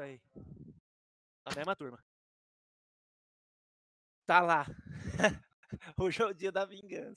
aí. A mesma turma. Tá lá. Hoje é o dia da vingança.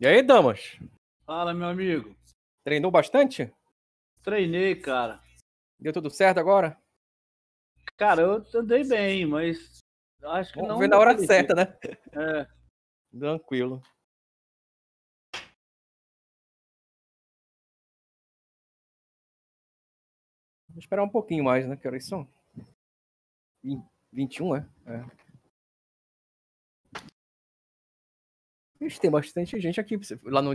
E aí, damas? Fala, meu amigo. Treinou bastante? Treinei, cara. Deu tudo certo agora? Cara, eu andei bem, mas acho que Vamos não. ver na hora certa, né? É. Tranquilo. Vou esperar um pouquinho mais, né? Que horas são? Vin- 21, é? É. Ixi, tem bastante gente aqui. Lá no,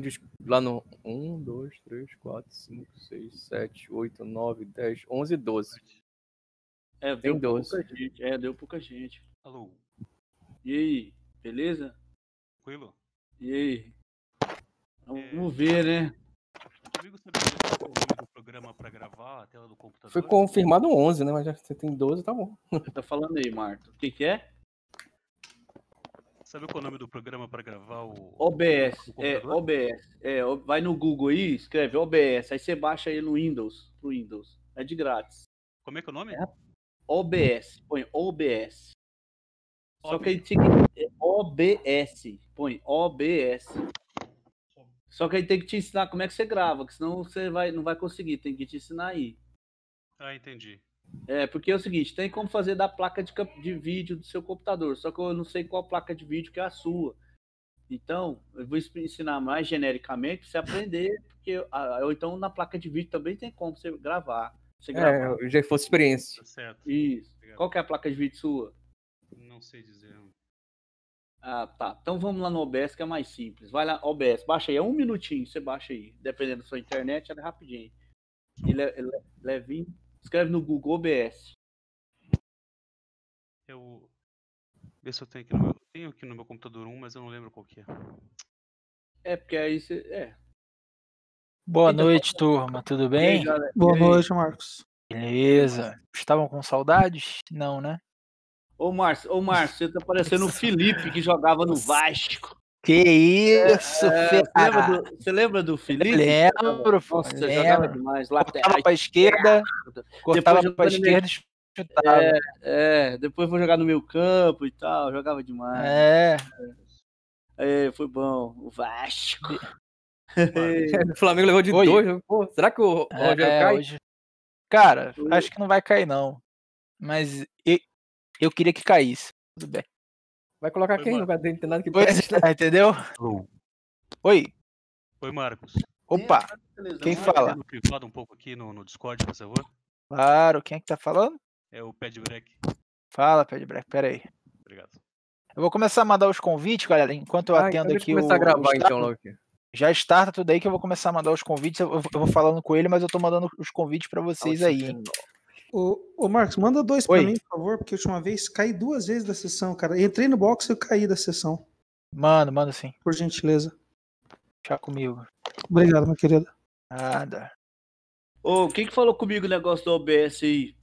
lá no 1, 2, 3, 4, 5, 6, 7, 8, 9, 10, 11, 12. É, Tem deu 12. pouca gente. É, deu pouca gente. Alô, E aí, beleza? tranquilo? E aí? É. Vamos ver, né? É o nome do programa para gravar a tela do computador? Foi confirmado 11, né? Mas já você tem 12, tá bom. Tá falando aí, Marto. O que, que é? Sabe qual é o nome do programa para gravar o. OBS. Do É? OBS. É, vai no Google aí, escreve OBS. Aí você baixa aí no Windows, pro Windows. É de grátis. Como é que é o nome? É. OBS. Põe OBS. Só que aí OBS. tem que. é OBS. Põe OBS. Só que aí tem que te ensinar como é que você grava, que senão você vai, não vai conseguir. Tem que te ensinar aí. Ah, entendi. É, porque é o seguinte, tem como fazer da placa de, de vídeo do seu computador, só que eu não sei qual placa de vídeo que é a sua. Então, eu vou ensinar mais genericamente pra você aprender, porque ou então na placa de vídeo também tem como você gravar. Você gravar. É, já fosse experiência. Tá certo. Isso. Obrigado. Qual que é a placa de vídeo sua? Não sei dizer. Ah, tá. Então vamos lá no OBS que é mais simples. Vai lá, OBS, baixa aí, é um minutinho, você baixa aí. Dependendo da sua internet, é rapidinho. Ele é, ele é levinho. Escreve no Google OBS. Eu. Vê se eu tenho aqui no meu. Tenho aqui no meu computador um, mas eu não lembro qual que é. É, porque aí você. É. Boa tá noite, turma. Tudo aí, bem? galera? Boa aí? noite, Marcos. Beleza. Estavam com saudades? Não, né? Ô, Márcio, ô, Márcio, você tá parecendo o Felipe que jogava no Vasco. Que isso, É, você, lembra do, você lembra do Felipe? Lembro, Nossa, você jogava lembro. demais. Cortava Lateral. pra esquerda, cortava no esquerda e chutava. É, é, depois vou jogar no meu campo e tal, jogava demais. É, É, foi bom. O Vasco. O Flamengo levou de Oi. dois. Pô, será que o Rogério é, cai? hoje. Cara, Oi. acho que não vai cair, não. Mas eu, eu queria que caísse. Tudo bem. Vai colocar Foi quem? mal. Não vai ter nada que Pois preste, né? é, entendeu? Oi, Oi, Marcos. opa, quem fala? Privado um pouco aqui no, no Discord, por favor. Claro, quem é que tá falando? É o Pad Break. Fala, Pé de Break, pera aí. Obrigado. Eu vou começar a mandar os convites, galera, enquanto eu Ah, então atendo deixa aqui eu o, começar a gravar então logo aqui. Já starta tudo aí que eu vou começar a mandar os convites. Eu, eu vou falando com ele, mas eu tô mandando os convites pra vocês Nossa, aí, hein? Ô, ô Marcos, manda dois pra Oi. mim, por favor, porque a última vez caí duas vezes da sessão, cara. Entrei no box e eu caí da sessão, Mano, manda sim. por gentileza. Deixa comigo. Obrigado, meu querido. Nada. Ô, quem que falou comigo o negócio do OBS aí?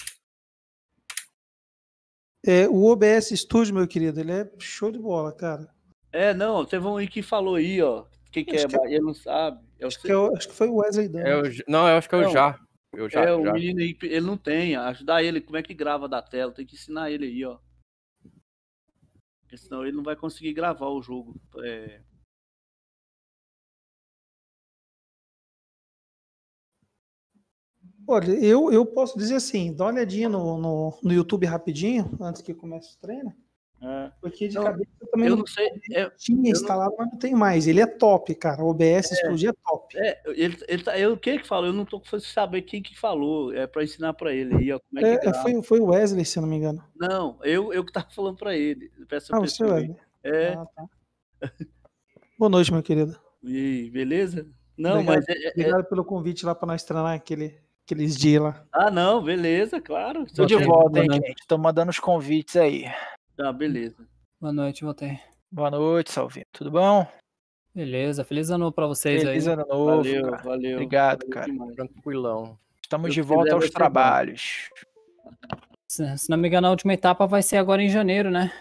É, o OBS Studio, meu querido, ele é show de bola, cara. É, não, teve um aí que falou aí, ó. Quem que é? Que é- Bahia não sabe. É o, Acho que, é acho que foi o Wesley Dan. É o, não, eu acho que é o. Já. Eu já, é, o já. menino aí, ele não tem. Ajudar ele, como é que grava da tela? Tem que ensinar ele aí, ó. Porque senão ele não vai conseguir gravar o jogo. É, Olha, eu, eu posso dizer assim, dá uma olhadinha no, no, no YouTube rapidinho, antes que comece o treino, é. porque de Não, cabeça eu também Eu não não sei. É, tinha instalado, mas não tem mais. Ele é top, cara. O OBS Studio é top. é, ele, ele tá, eu, quem que falou? Eu não tô com saber quem que falou. É pra ensinar pra ele aí, ó. Como é que É, é, grava. foi, foi o Wesley, se eu não me engano. Não, eu, eu que tava falando pra ele. Pra essa Ah, você. Wesley. É, Ah, tá. Boa noite, meu querido. e beleza? Não, Obrigado. mas é, é- Obrigado pelo convite lá para nós treinar aquele, aqueles dias lá. Ah, não, beleza, claro. Tô de que- volta, hein, noite. gente? Tô mandando os convites aí. Tá, beleza. Boa noite, voltei. Boa noite, Salvinho. Tudo bom? Beleza, feliz ano pra vocês Feliz aí. ano novo, Valeu, cara. valeu. Obrigado, valeu cara. demais. Tranquilão. Estamos Se de volta aos trabalhos. Se, se não me engano, a última etapa vai ser agora em janeiro, né?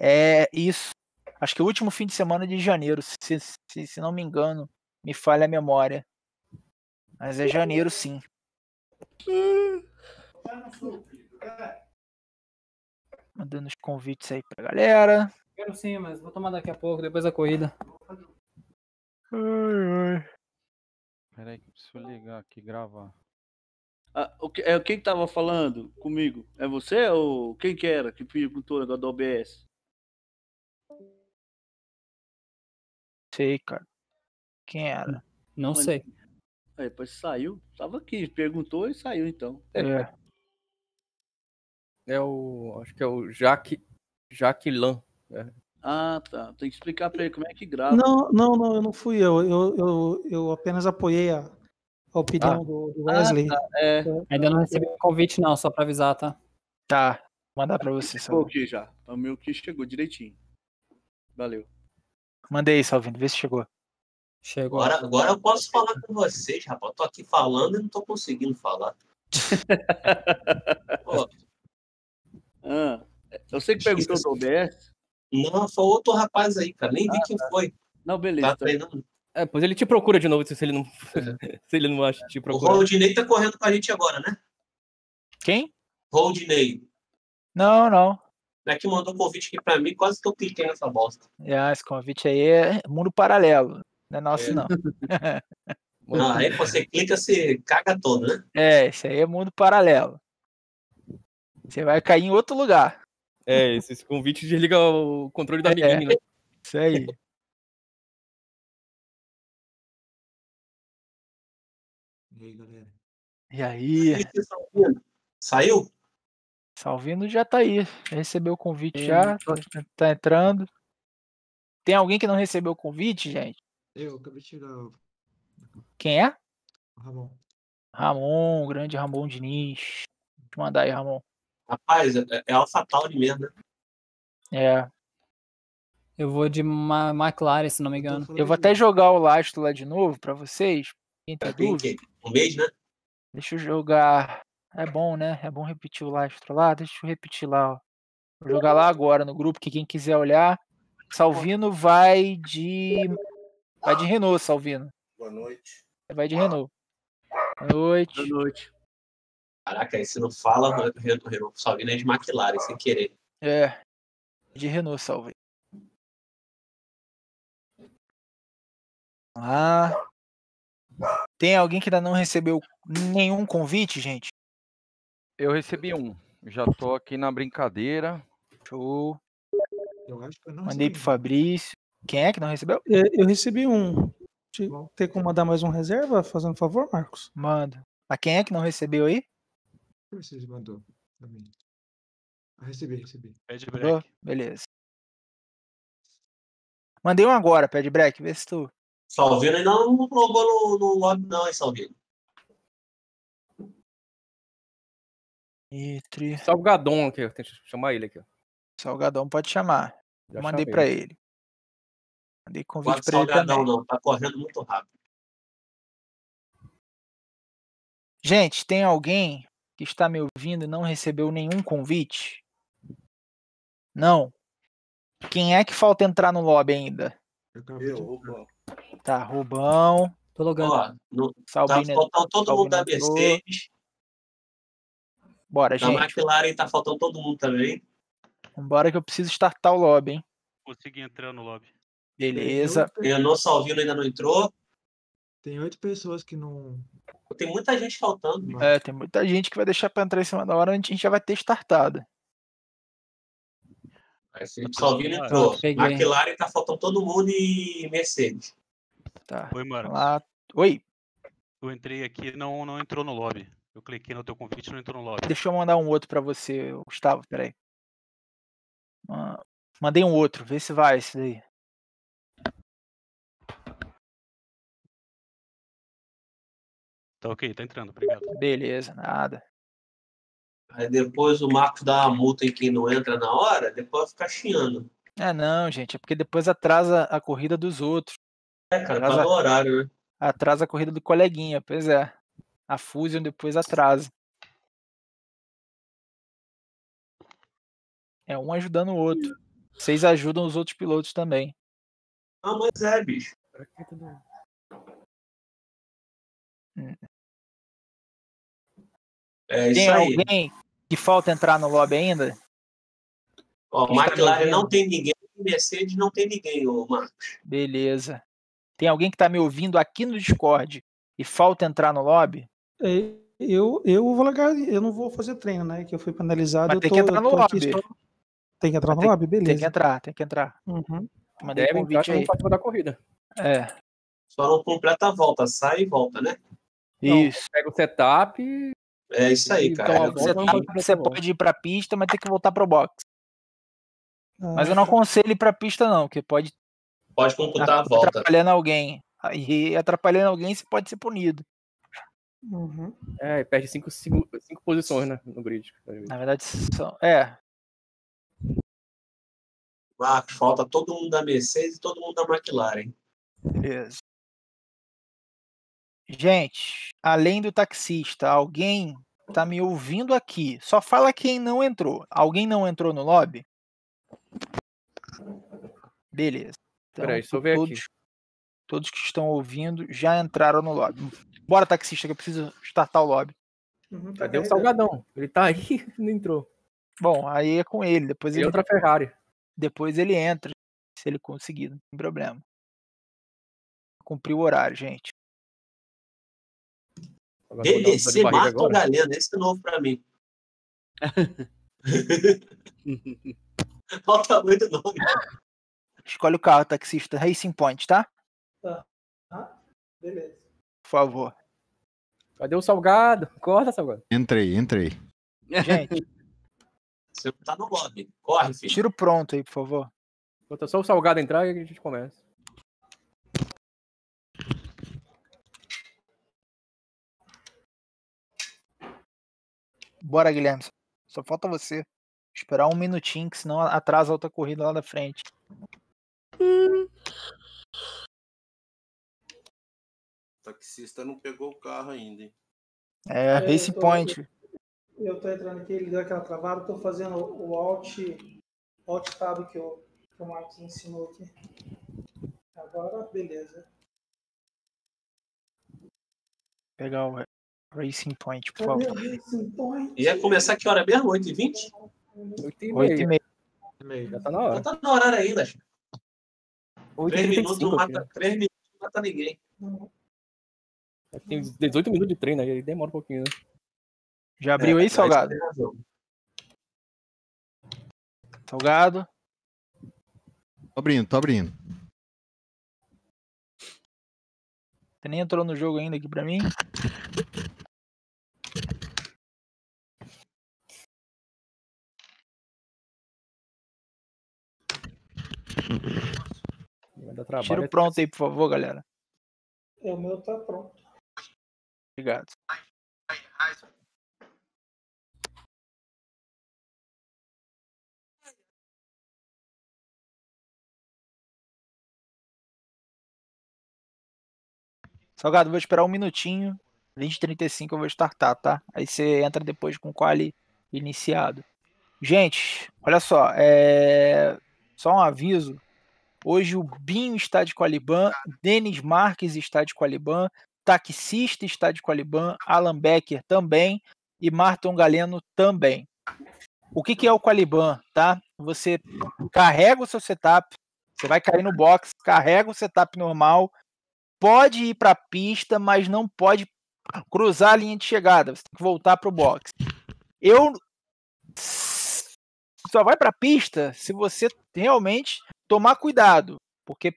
É isso. Acho que o último fim de semana de janeiro, se, se, se não me engano, me falha a memória. Mas é janeiro, sim. Mandando os convites aí pra galera. Quero sim, mas vou tomar daqui a pouco, depois da corrida. Peraí que eu preciso ligar aqui e gravar. Ah, o que, é, quem que tava falando comigo? É você ou quem que era que perguntou o negócio do OBS? Sei, cara. Quem era? Não Mas- sei. Aí depois saiu, tava aqui, perguntou e saiu então. É. É o. Acho que é o Jaque. Jaquelan. Ah, tá. Tem que explicar pra ele como é que grava. Não, não, não, eu não fui eu. Eu, eu, eu apenas apoiei a, a opinião do, do Wesley. É, Ainda não recebi convite, não, só pra avisar, tá? Tá. Mandar pra você, chegou aqui já. O meu que chegou direitinho. Valeu. Mandei, Salvino. Vê se chegou. Chegou. Agora, agora eu posso falar com vocês, rapaz. Eu tô aqui falando e não tô conseguindo falar. Pô, Ah, eu sei que perguntou do OBS. não, foi outro rapaz aí, cara. Nem vi quem foi. Não, beleza. Tá treinando. É, pois ele te procura de novo se ele não. se ele não acha que te O procura. Rodinei tá correndo com a gente agora, né? Quem? Rodinei. Não, não. É que mandou um convite aqui pra mim, quase que eu cliquei nessa bosta. Ah, esse convite aí é mundo paralelo. Não é nosso, É. não. Ah, aí você clica, você caga todo, né? É, esse aí é mundo paralelo. Você vai cair em outro lugar. É, esse, esse convite desliga o controle do amiguinho, né? Isso aí. E aí, galera? E aí? Saiu? Salvino já tá aí. Recebeu o convite É, já. Tá, tá entrando. Tem alguém que não recebeu o convite, gente? Eu acabei de chegar, o Quem é? Ramon. Ramon, grande Ramon Diniz. Deixa eu mandar aí, Ramon. Rapaz, é, é AlphaTauri mesmo, né? É. Eu vou de Ma McLaren, se não me engano. Eu vou até jogar o lastro lá de novo pra vocês. Quem tá dúvida? um mês, né? Deixa eu jogar. É bom, né? É bom repetir o lastro lá. Deixa eu repetir lá, ó. Vou jogar lá agora no grupo, que quem quiser olhar. Salvino vai de. Vai de Renault, Salvino. Boa noite. Vai de Renault. Boa noite. Boa noite. Caraca, aí você não fala, Renault Renault Salvino é de McLaren, sem querer. É. De Renault, Salvino. Ah. Tem alguém que ainda não recebeu nenhum convite, gente? Eu recebi um. Já tô aqui na brincadeira. Show. Eu acho que eu não Mandei pro recebi. Fabrício. Quem é que não recebeu? É, Eu recebi um. Te- Tem como mandar mais um reserva, fazendo favor, Marcos? Manda. Mas quem é que não recebeu aí? Deixa eu ver se ele mandou pra mim. Ah, recebi, recebi. Pede Mandou? break. Beleza. Mandei um agora, pede break, vê se tu. Salvino ainda não logou no, no lobby, não, hein, Salvino? Entre. Salgadão aqui. Tem que chamar ele aqui, ó. Salgadão pode chamar. Já Mandei chamei. pra ele. Mandei convite Pode pra ele salgadão, também. não. Tá correndo muito rápido. Gente, tem alguém que está me ouvindo e não recebeu nenhum convite? Não. Quem é que falta entrar no lobby ainda? Eu opa. Tá, Rubão, Tô logando. Ó, no, tá faltando todo mundo da. Mercedes. Bora, Da gente. McLaren tá faltando todo mundo também. Vambora que eu preciso startar o lobby, hein? Consegui entrar no lobby. Beleza. Renault Salvino ainda não entrou. tem oito pessoas que não. Tem muita gente faltando. não- É, tem muita gente que vai deixar pra entrar em cima da hora, a gente já vai ter startado. Salvino entrou. McLaren tá faltando todo mundo e Mercedes. Tá. Oi, Marcos. Lá. Oi, Eu entrei aqui e não, não entrou no lobby. Eu cliquei no teu convite e não entrou no lobby. deixa eu mandar um outro pra você, Gustavo, peraí. Mandei um outro, vê se vai esse daí. Tá ok, tá entrando, obrigado. Beleza, nada. Aí depois o Marcos dá uma multa em quem não entra na hora, depois vai ficar chiando. É não, gente, é porque depois atrasa a corrida dos outros. É, cara, Atrasa- tá no horário, né? Atrasa a corrida do coleguinha, pois é. A Fusion depois atrasa. É um ajudando o outro. Vocês ajudam os outros pilotos também. Ah, mas é, bicho. É isso Tem aí. alguém que falta entrar no lobby ainda? Ó, Quem tá McLaren ouvindo? não tem ninguém, Mercedes não tem ninguém, ô Marcos. Beleza. Tem alguém que tá me ouvindo aqui no Discord e falta entrar no lobby? É, Eu, eu vou largar, eu não vou fazer treino, né? Que eu fui penalizado. Mas eu tem tô, que entrar no lobby. só- Tem que entrar Mas no tem- lobby? Tem Beleza. que entrar, tem que entrar. Uhum. Mandei Deve entrar convite não aí. da corrida. É, Só não completa a volta, sai e volta, né? Isso. Pega o setup e É isso aí, Então, cara. volta tá- fazer você pode ir pra pista, mas tem que voltar pro box. Mas Ah, eu não aconselho ir pra pista, não, porque pode Pode computar a volta. atrapalhando alguém. E atrapalhando alguém, você pode ser punido. uhum. É, e perde cinco, cinco, cinco posições né, no grid. Na verdade, são. É, Marcos, falta todo mundo da Mercedes e todo mundo da McLaren. beleza. Gente, além do taxista, alguém tá me ouvindo aqui? Só fala quem não entrou. Alguém não entrou no lobby? Beleza. Então, Peraí, deixa eu ver aqui. todos, todos que estão ouvindo já entraram no lobby. Bora, taxista, que eu preciso startar o lobby. Uhum, Cadê o. Salgadão? Ele tá aí e não entrou. Bom, aí é com ele. Depois E ele, outra Ferrari. depois ele entra, se ele conseguir, não tem problema. Cumpriu o horário, gente. BBC Marco agora. Galeno, esse é novo pra mim. Olha o tamanho do nome. Escolhe o carro, taxista. Racing Point, tá? Ah, beleza. Por favor. Cadê o salgado? Corta, salgado. Entrei, entrei. Gente, Você tá no lobby. Corre, filho. tiro pronto aí, por favor. Bota só o salgado entrar e a gente começa. Bora, Guilherme. Só falta você. Esperar um minutinho, que senão atrasa a outra corrida lá da frente. O taxista não pegou o carro ainda, hein? É, É, eu tô- Point. Eu tô entrando aqui, ele deu aquela travada, tô fazendo o Alt, Alt Tab que o, que o Marcos ensinou aqui. Agora, beleza. Pegar o Racing Point, por favor. Point? Ia começar que hora mesmo? 8h20? 8 e 8 e meia. meia. Já tá na Já hora. tá no horário ainda. acho. 8 Três e minutos não 35 aqui. mata, minutos não mata ninguém. Tem 18 minutos de treino aí, demora um pouquinho, né? Já abriu aí, É, Salgado? tem razão. Salgado. Tô abrindo, tô abrindo. Você nem entrou no jogo ainda aqui pra mim. Tiro pronto aí, por favor, galera. É, o meu tá pronto. Obrigado. Salgado, vou esperar um minutinho. 20 35 eu vou startar, tá? Aí você entra depois com o quali iniciado. Gente, olha só. É... Só um aviso. Hoje o Binho está de Qualiban, Denis Marques está de Qualiban, Taxista está de Qualiban, Alan Becker também e Marton Galeno também. O que, que é o Qualiban, tá? Você carrega o seu setup, você vai cair no box, carrega o setup normal, pode ir para a pista, mas não pode cruzar a linha de chegada, você tem que voltar para o box. Eu só vai para a pista se você realmente tomar cuidado, porque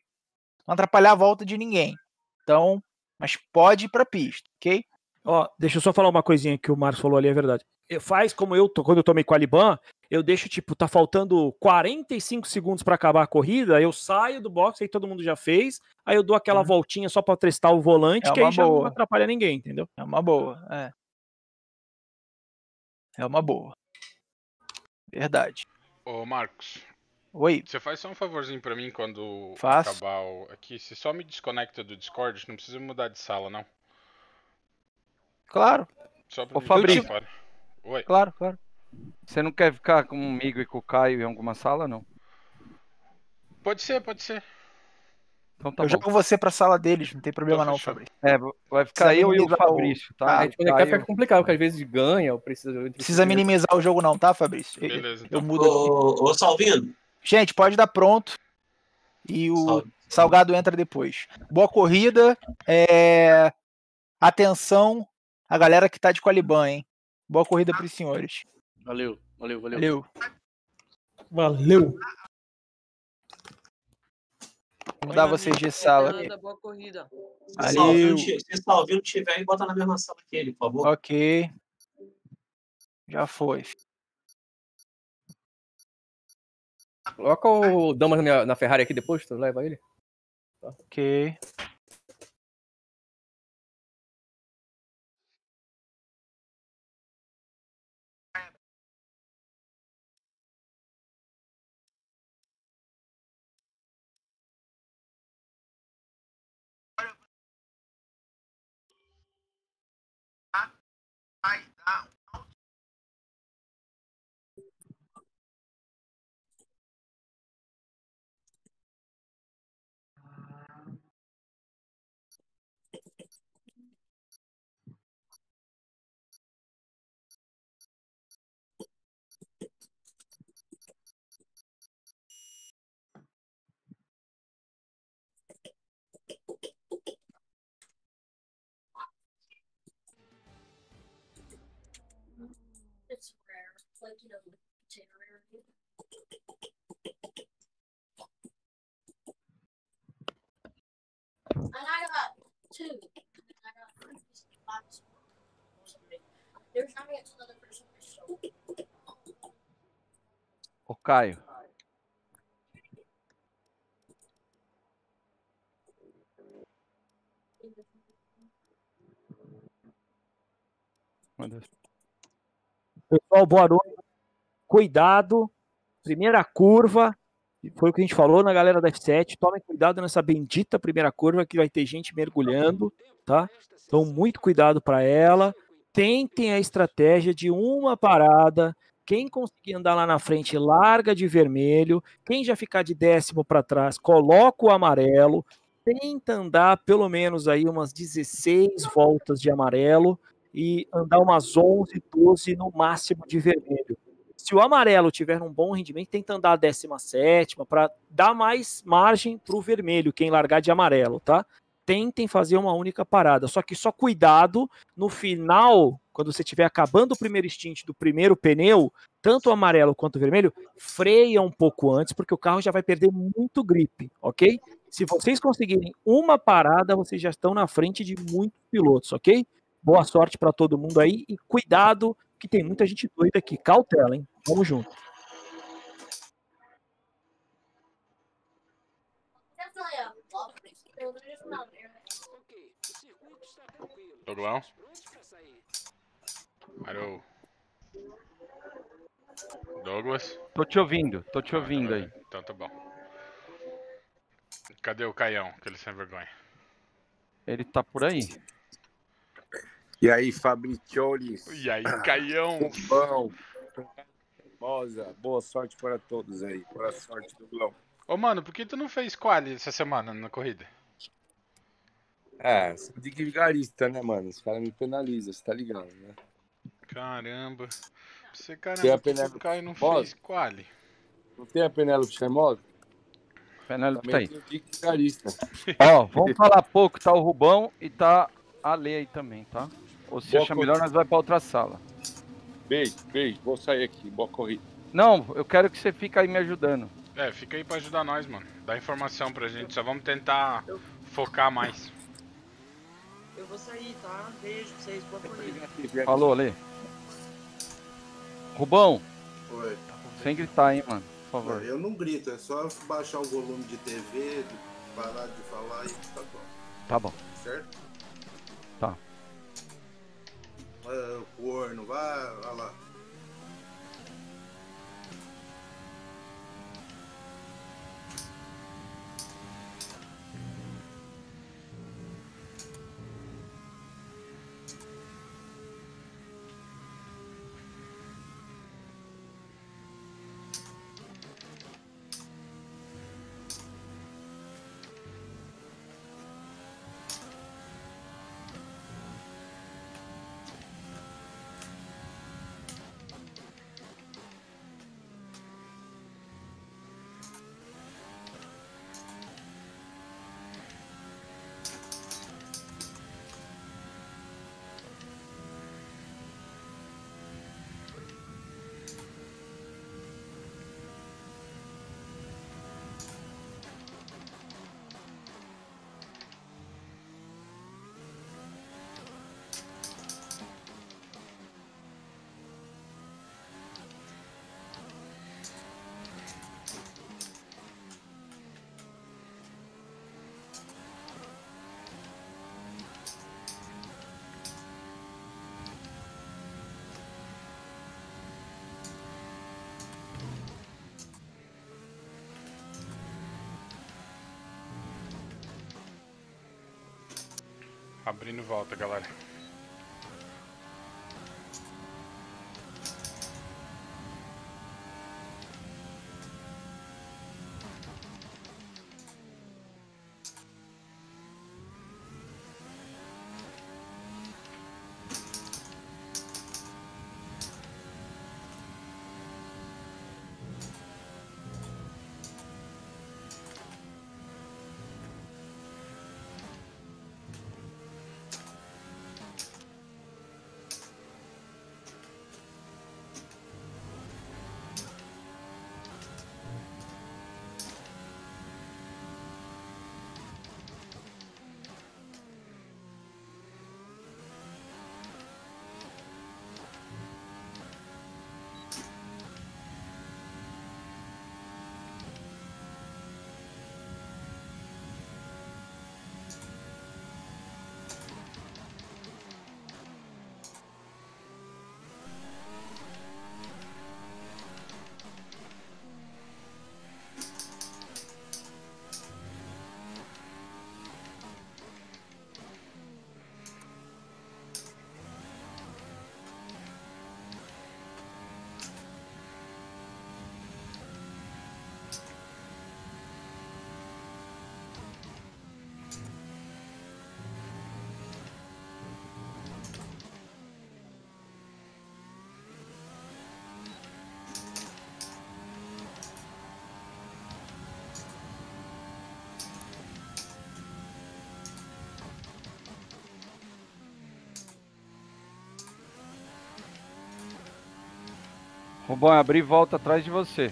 não atrapalhar a volta de ninguém. Então, mas pode ir para a pista, ok? Ó, deixa eu só falar uma coisinha que o Marcos falou ali, é verdade. Eu- Faz como eu, to- quando eu tomei Qualiban, eu deixo, tipo, tá faltando 45 segundos pra acabar a corrida, eu saio do box, aí todo mundo já fez, aí eu dou aquela voltinha só pra testar o volante, É que aí uma já não boa. atrapalha ninguém, entendeu? É uma boa, é. É uma boa. Verdade. Ô, Marcos. Oi. Você faz só um favorzinho pra mim quando Faço. acabar o... Aqui, você só me desconecta do Discord, não precisa mudar de sala, não. Claro. Só pra Ô, Fabrício. ficar fora. Oi. Claro, claro. Você não quer ficar comigo e com o Caio em alguma sala, não? Pode ser, pode ser. Então tá eu bom. jogo você pra sala deles, não tem problema não, Fabrício. É, vai ficar eu e o Fabrício, tá? A gente complicado, porque às vezes ganha, ou precisa. Precisa minimizar o jogo não, tá, Fabrício? Eu- Beleza, Eu então. mudo aqui. Ô, ô, Salvino, Gente, pode dar pronto. E o Salgado entra depois. Boa corrida. É... Atenção, a galera que tá de Qualiban, hein? Boa corrida pros senhores. Valeu, valeu, valeu. Valeu. Valeu. Vou mudar vocês de sala aqui. Boa corrida. se Valeu. Se Salvino tiver bota na mesma sala que ele, por favor. Ok. Já foi. Coloca o Damas na, minha- na Ferrari aqui depois, tu leva ele. Ok. Ow. And I got two. And I got three pieces of box. There's not yet person so Ô, Caio. Pessoal, boa noite. Cuidado. Primeira curva. Foi o que a gente falou na galera da F7. Tomem cuidado nessa bendita primeira curva que vai ter gente mergulhando, tá? Então, muito cuidado para ela. Tentem a estratégia de uma parada. Quem conseguir andar lá na frente, larga de vermelho. Quem já ficar de décimo para trás, coloca o amarelo. Tenta andar pelo menos aí umas 16 voltas de amarelo e andar umas 11, 12 no máximo de vermelho. Se o amarelo tiver um bom rendimento, tenta andar a 17 para dar mais margem para o vermelho, quem largar de amarelo, tá? Tentem fazer uma única parada. Só que só cuidado no final, quando você estiver acabando o primeiro stint do primeiro pneu, tanto o amarelo quanto o vermelho, freia um pouco antes, porque o carro já vai perder muito grip, ok? Se vocês conseguirem uma parada, vocês já estão na frente de muitos pilotos, ok? Boa sorte para todo mundo aí e cuidado, que tem muita gente doida aqui. Cautela, hein? Vamos junto. Doglão? Alô? Douglas? Tô te ouvindo, tô te ouvindo aí. Então tá bom. Cadê o Caião, aquele sem vergonha? Ele tá por aí. E aí, Fabriciolis? E aí, Caião? Bom. Boa sorte para todos aí. Boa sorte, Dublão. Ô, mano, por que tu não fez quali essa semana na corrida? É, sou de vigarista, né, mano? Os caras me penalizam, você tá ligado, né? Caramba. Você, Tem a caramba, Penélope o Caio não Bosa? fez quali. Não tem a Penélope Charmosa? Penélope tá aí. vigarista. Ó, vamos falar pouco, tá o Rubão e tá a Lê aí também, tá? Ou se Boa achar melhor, nós vai pra outra sala. Beijo, beijo. Vou sair aqui. Boa corrida. Não, eu quero que você fique aí me ajudando. É, fica aí pra ajudar nós, mano. Dá informação pra gente, só vamos tentar focar mais. Eu vou sair, tá? Beijo pra vocês, boa corrida. Falou, Lê. Rubão, Oi. sem gritar, hein, mano. Por favor. Eu não grito, é só baixar o volume de TV, parar de falar e tá bom. Tá bom. Certo? Ah, corno, vai, vai lá. Abrindo volta, galera. Rubão, abrir e volta atrás de você.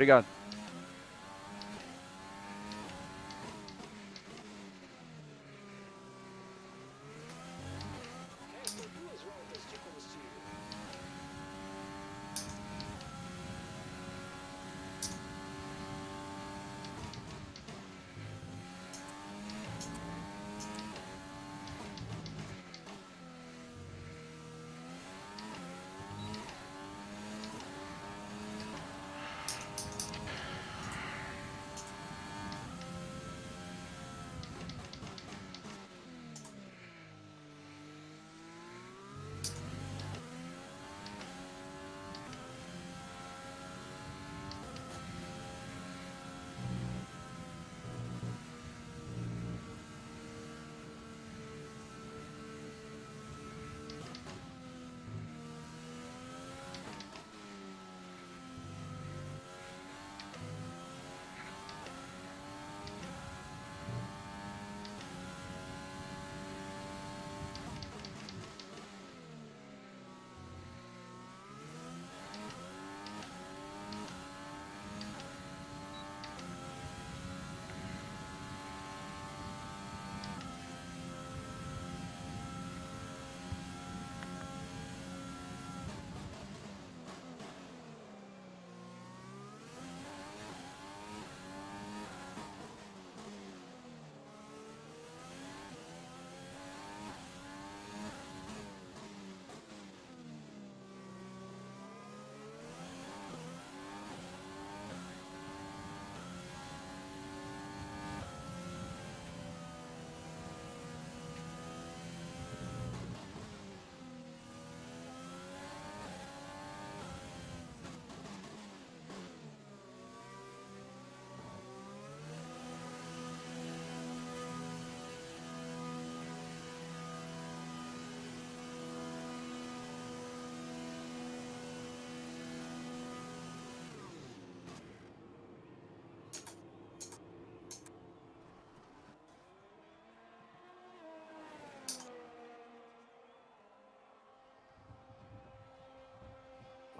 Obrigado.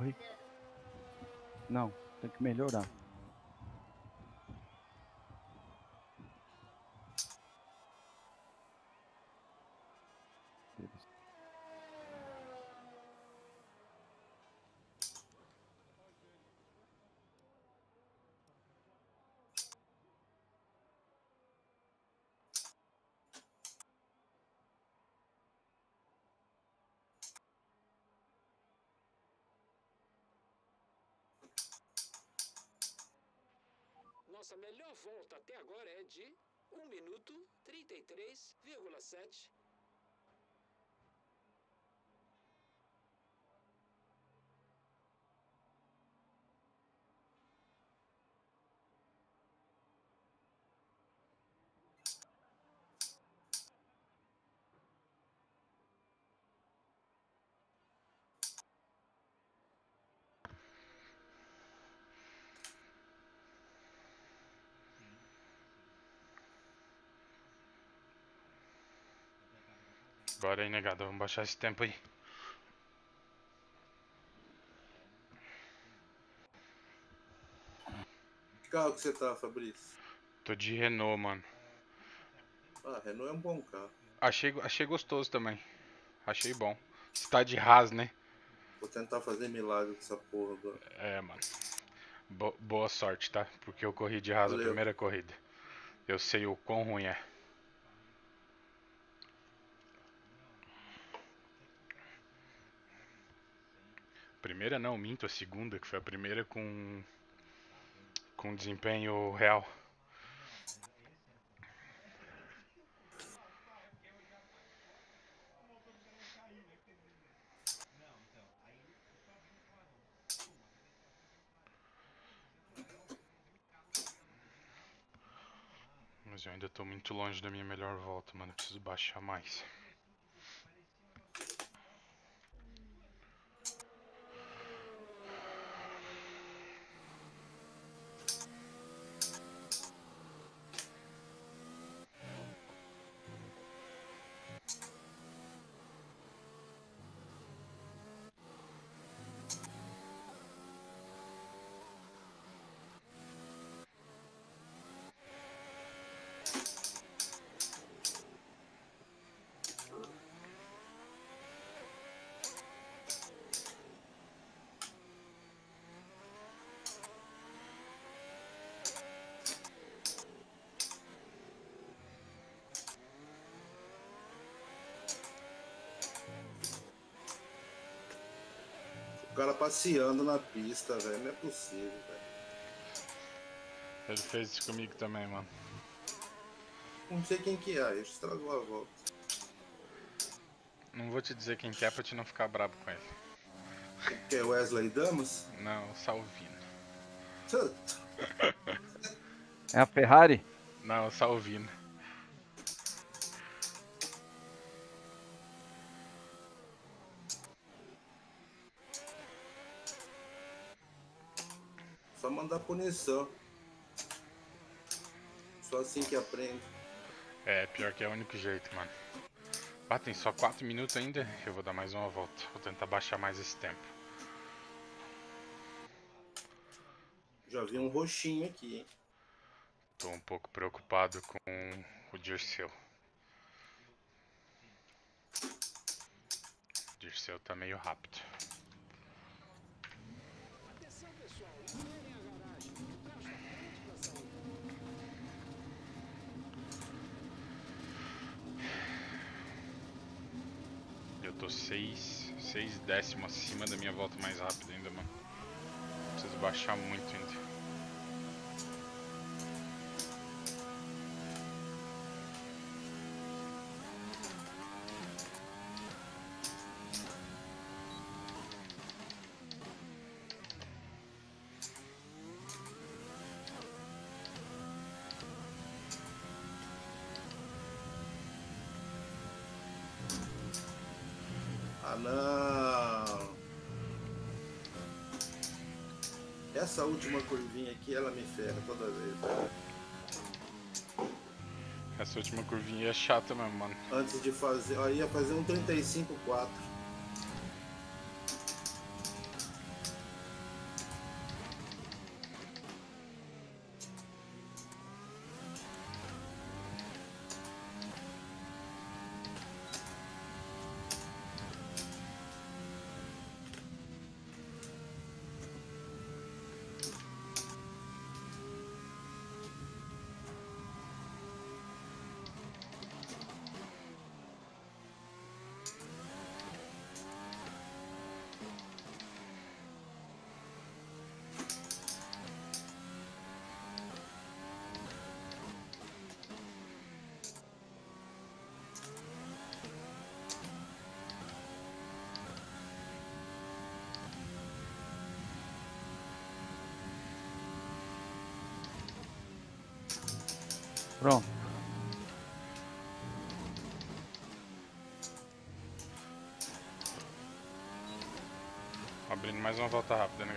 Oi? Não, tem que melhorar. Nossa melhor volta até agora é de 1 minuto 33,7. Bora aí, negado. Vamos baixar esse tempo aí. Que carro que você tá, Fabrício? Tô de Renault, mano. Ah, Renault é um bom carro. Achei, achei gostoso também. Achei bom. Está de Haas, né? Vou tentar fazer milagre com essa porra agora. É, mano. Bo- boa sorte, tá? Porque eu corri de Haas a Valeu. primeira corrida. Eu sei o quão ruim é. Primeira não, minto, a segunda, que foi a primeira com. com desempenho real. Mas eu ainda tô muito longe da minha melhor volta, mano. Preciso baixar mais. Cara passeando na pista, velho. Não é possível, velho. Ele fez isso comigo também, mano. Não sei quem que é, ele estragou a volta. Não vou te dizer quem que é pra te não ficar brabo com ele. Que é Wesley Damas? Não, Salvino. É a Ferrari? Não, Salvino. Só mandar punição. Só assim que aprende. É, pior que é o único jeito, mano. Ah, tem só 4 minutos ainda. Eu vou dar mais uma volta. Vou tentar baixar mais esse tempo. Já vi um roxinho aqui, hein? Tô um pouco preocupado com o Dirceu. O Dirceu tá meio rápido. Tô 6 seis décimos acima da minha volta mais rápida ainda, mano. Preciso baixar muito ainda. Essa última curvinha aqui, ela me ferra toda vez. velho. Essa última curvinha é chata mesmo, mano. Antes de fazer, ó, ia fazer um 35-4. Pronto. Abrindo mais uma volta rápida, né,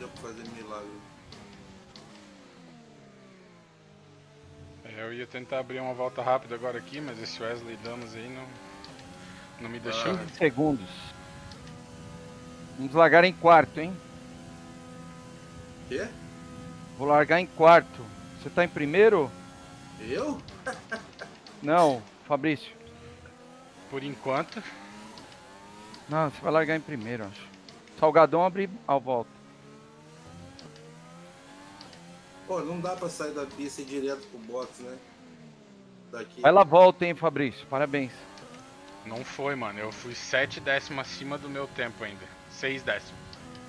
Gati? pra fazer milagre. É, Eu ia tentar abrir uma volta rápida agora aqui, mas esse Wesley Damas aí não, não me deixou. 15 segundos. Vamos largar em quarto, hein? Quê? Vou largar em quarto. Você tá em primeiro? Eu? Não, Fabrício. Por enquanto. Não, você vai largar em primeiro, acho. Salgadão abre a volta. Pô, não dá pra sair da pista e ir direto pro box, né? Daqui. Vai lá, volta, hein, Fabrício. Parabéns. Não foi, mano. Eu fui 7 décimos acima do meu tempo ainda. 6 décimos.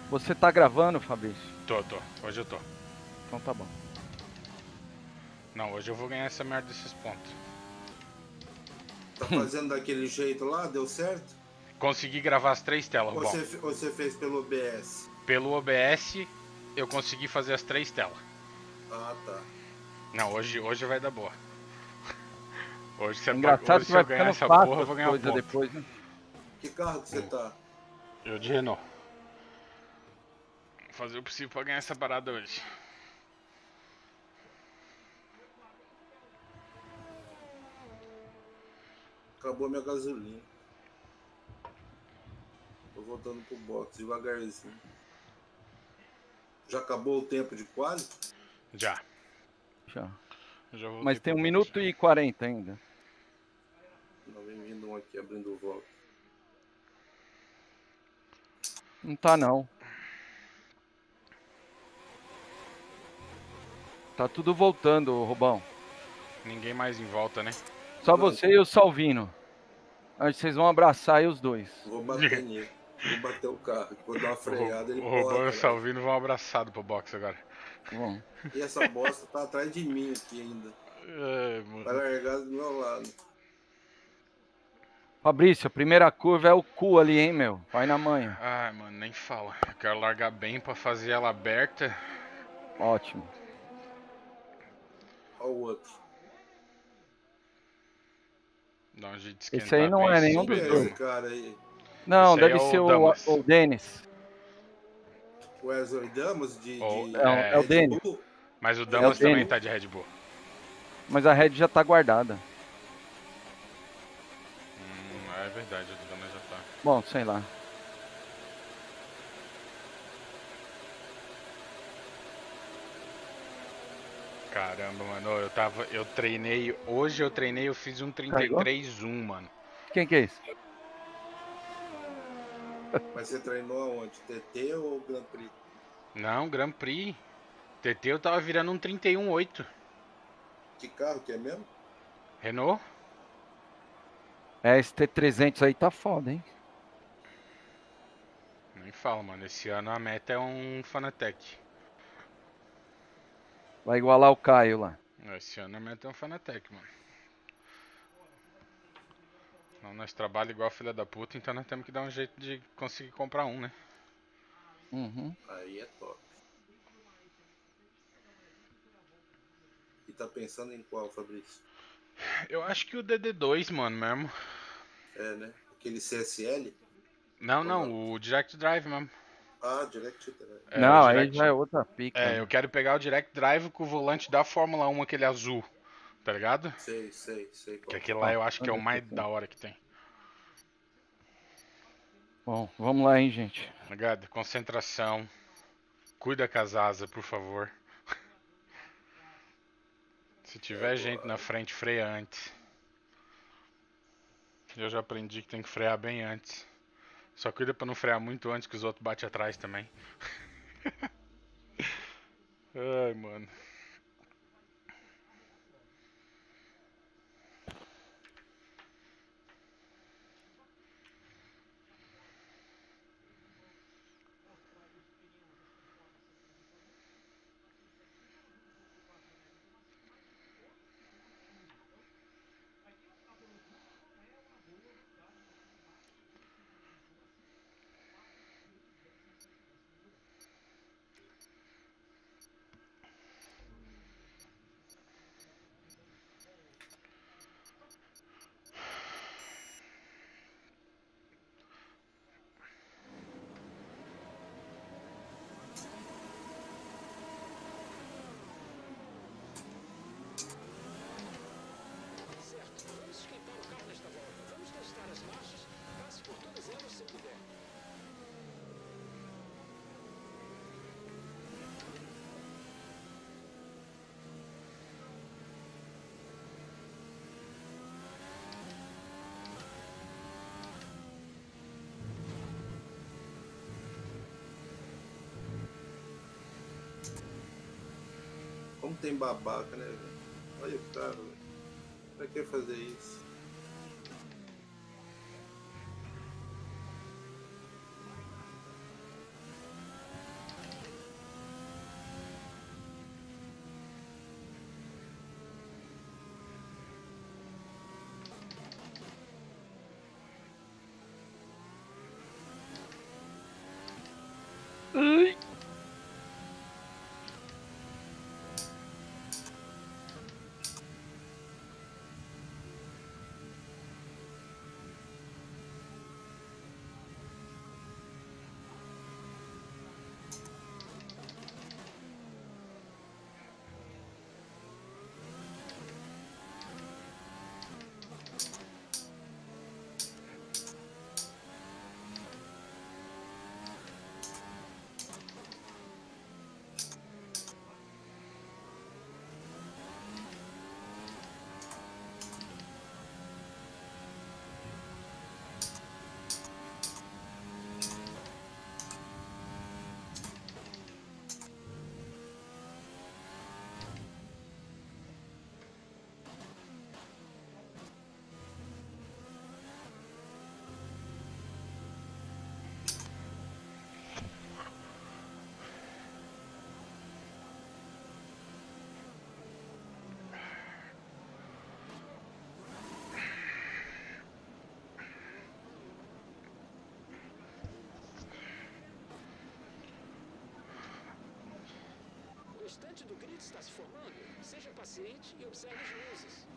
Você tá gravando, Fabrício? Tô, tô. Hoje eu tô. Então tá bom. Não, hoje eu vou ganhar essa merda desses pontos. Tá fazendo daquele jeito lá? Deu certo? Consegui gravar as três telas, Ou bom. você, ou você fez pelo OBS? Pelo OBS, eu consegui fazer as três telas. Ah, tá. Não, hoje, hoje vai dar boa. Hoje, se, É engraçado hoje, que se eu vai ganhar essa porra, eu vou ganhar um coisas ponto. depois, né? Que carro que você tá? Eu de Renault. Vou fazer o possível pra ganhar essa parada hoje. Acabou minha gasolina. Tô voltando pro box devagarzinho. Já acabou o tempo de quali? Já. Já. Já Mas tem um box minuto e 40 ainda. Não, vem vindo um aqui abrindo volta. Não tá não. Tá tudo voltando, Rubão. Ninguém mais em volta, né? Só você e o Salvino. Acho que vocês vão abraçar aí os dois. Vou bater nele. Vou bater o carro. Vou dar uma freada, ele O Robão e o Salvino vão abraçado pro box agora. Bom. E essa bosta tá atrás de mim aqui ainda. É, mano. Vai largar do meu lado. Fabrício, a primeira curva é o cu ali, hein, meu? Vai na manha. Ai, mano, nem fala. Eu quero largar bem pra fazer ela aberta. Ótimo. Olha o outro. Dá um jeito de esquentar Esse aí não bem é nenhum dos dois. Não, Esse deve é o ser o, Damas. o Denis. Wesley Damas de. Ou- de Não, é o. Bull? Mas o Damas Denis. também tá de Red Bull. Mas a Red já tá guardada. Hum, é verdade, o Damas já tá. Bom, sei lá. Caramba, mano, eu tava. Eu treinei. Hoje eu treinei, eu fiz um 33-1, mano. Quem que é esse? Mas você treinou aonde? TT ou Grand Prix? Não, Grand Prix. TT eu tava virando um 31-8. Que carro que é mesmo? Renault? É, esse T300 aí tá foda, hein? Nem fala, mano. Esse ano a meta é um Fanatec. Vai igualar o Caio lá. Esse ano a meta é um Fanatec, mano. Não, nós trabalhamos igual filha da puta, então nós temos que dar um jeito de conseguir comprar um, né? Uhum. Aí é top. E tá pensando em qual, Fabrício? Eu acho que o DD2, mano, mesmo. É, né? Aquele CSL? Não, não, o Direct Drive mesmo. Ah, Direct Drive. É, Não, o aí Direct- já é outra pica. É, eu quero pegar o Direct Drive com o volante da Fórmula 1, aquele azul. Tá ligado? Sei, sei, sei. Que aquele lá eu acho que é o mais da hora que tem. Bom, vamos lá, hein, gente. Tá ligado? Concentração. Cuida com as asas, por favor. Se tiver gente na frente, freia antes. Eu já aprendi que tem que frear bem antes. Só cuida pra não frear muito antes que os outros batem atrás também. Ai, mano. Tem babaca, né? Olha o cara, velho. Pra que fazer isso? Restante do grid está se formando. Seja paciente e observe as luzes.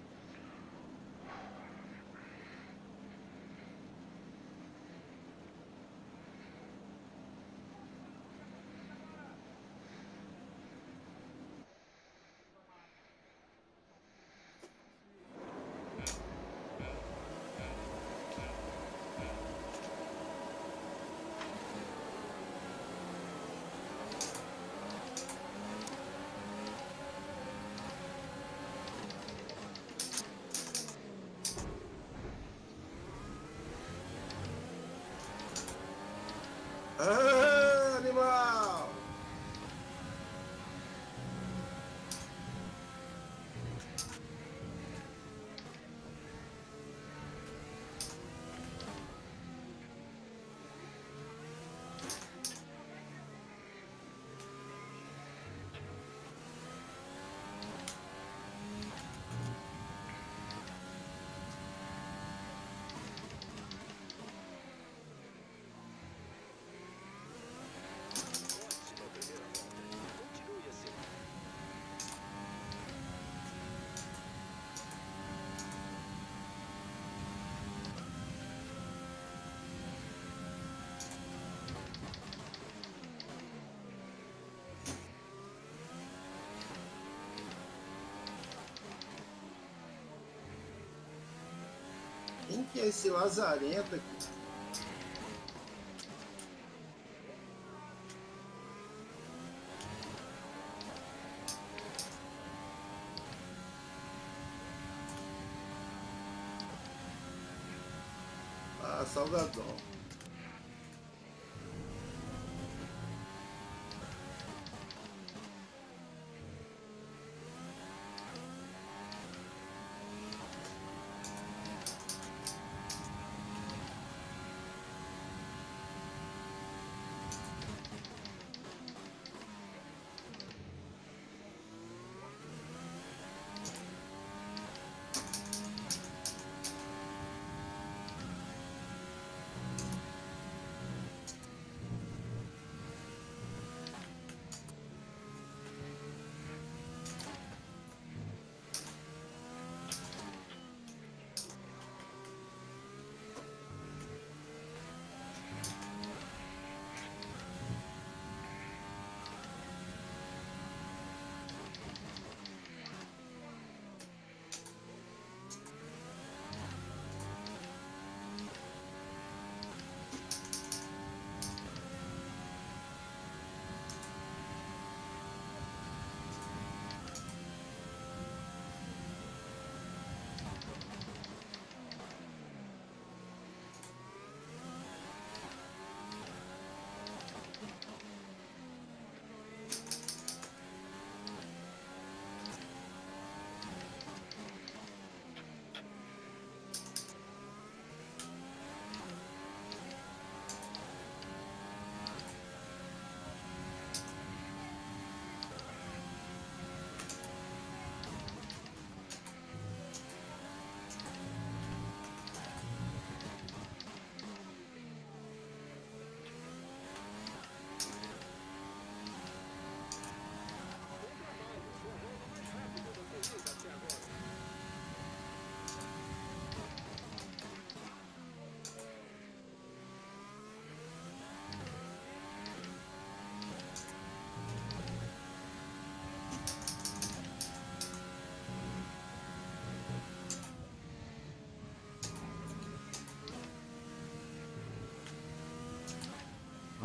Quem que é esse lazarento aqui? Ah, salgadão.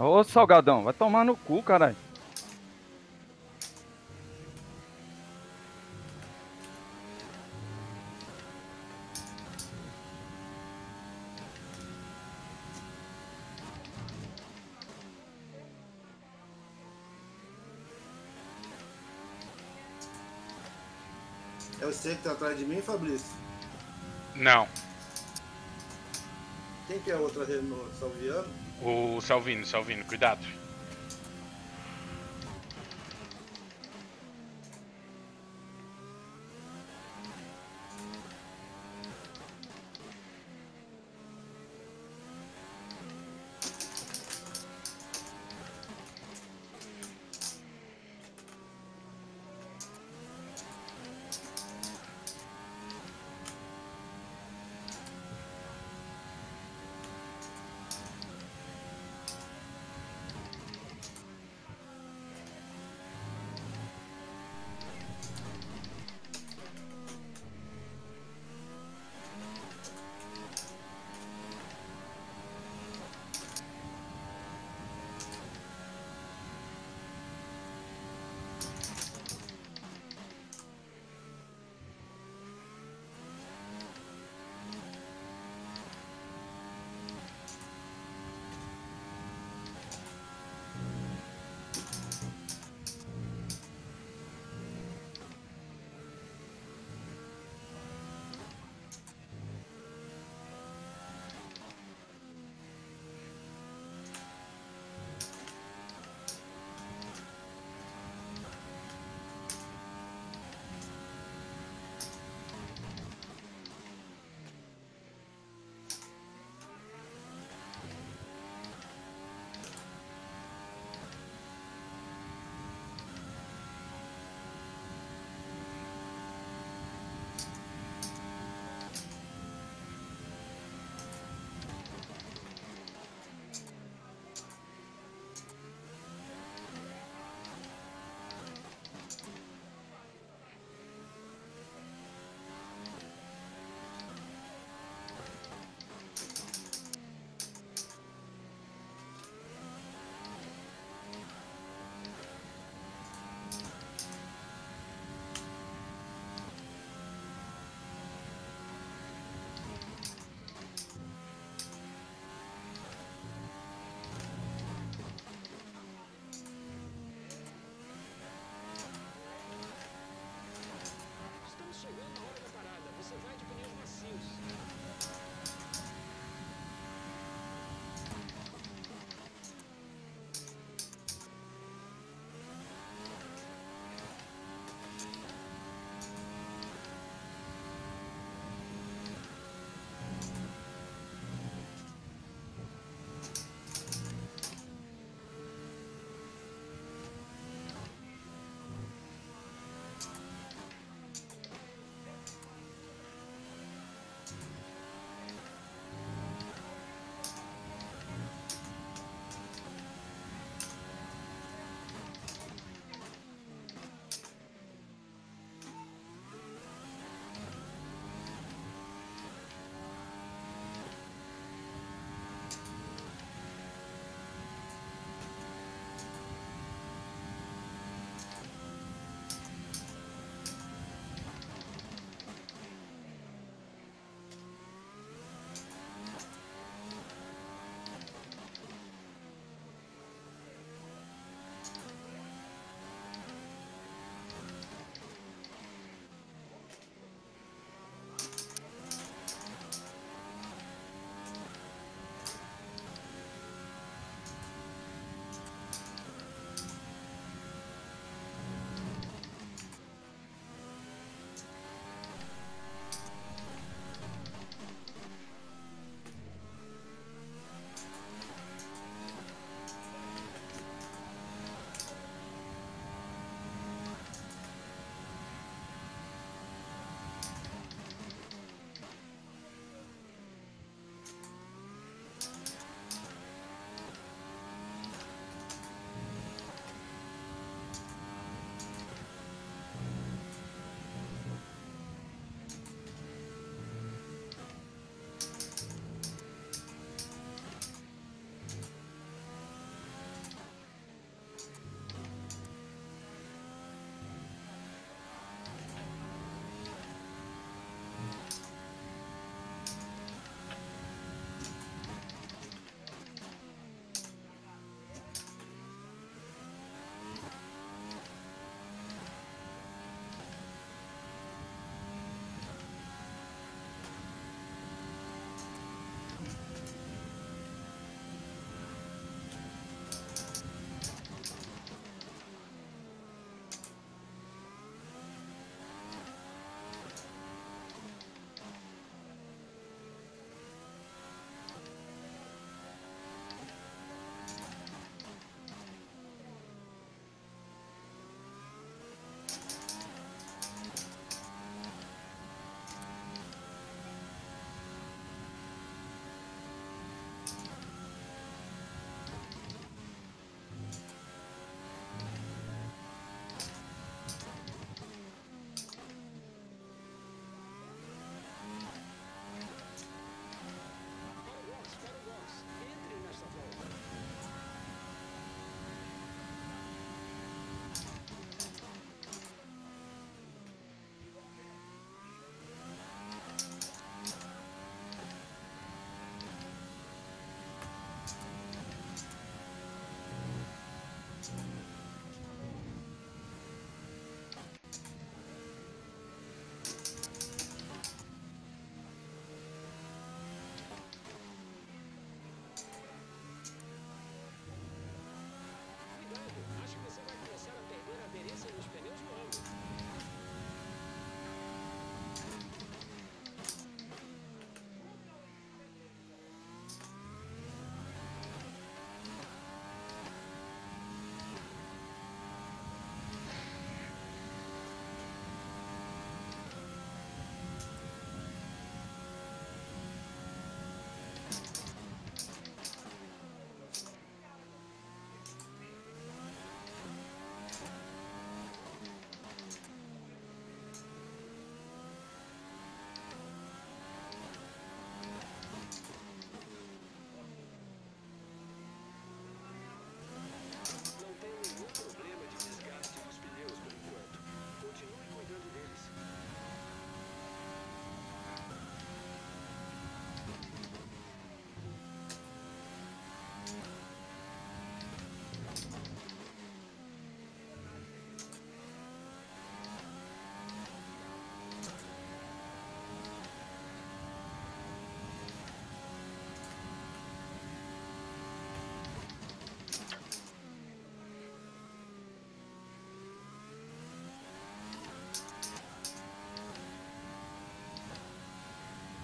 Ô, Salgadão, vai tomar no cu, caralho. É você que tá atrás de mim, Fabrício? Não, Quem que é a outra Renault? Salviano? O Salvino, Salvino, cuidado.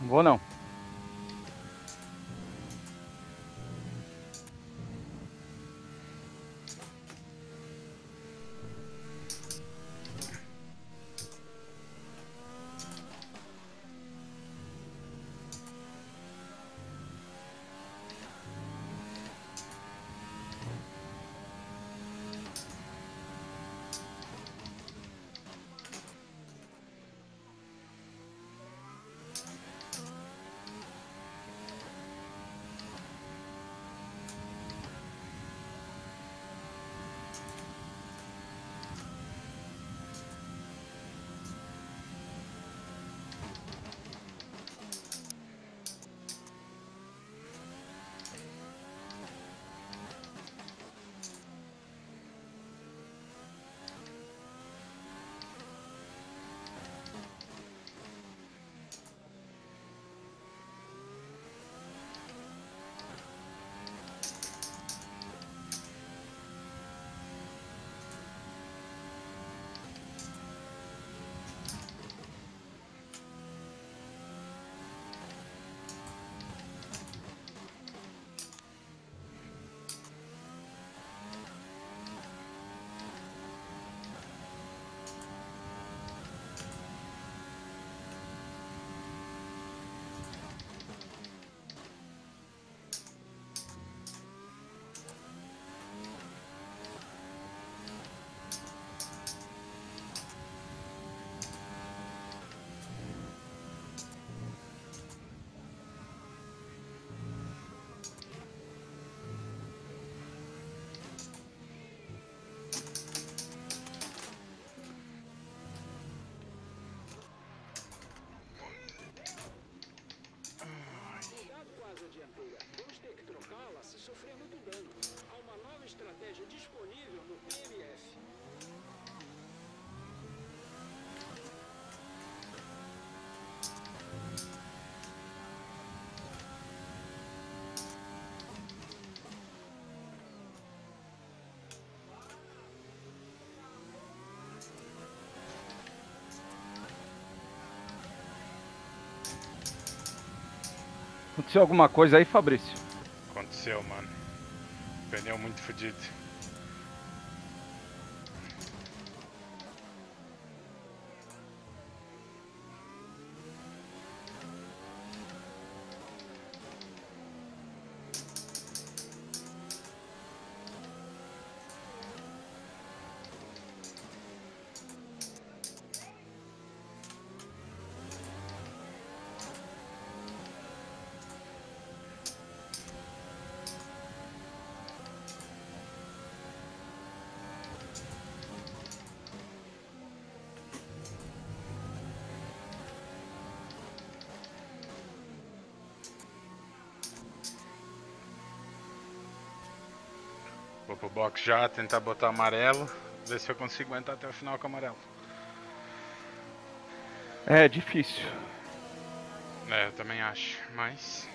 Vou não. Sofrer muito dano. Há uma nova estratégia disponível no PMF. Aconteceu alguma coisa aí, Fabrício? Aconteceu, mano. Pneu muito fodido. Já, tentar botar amarelo. Ver se eu consigo aguentar até o final com amarelo. É difícil. É, eu também acho, mas.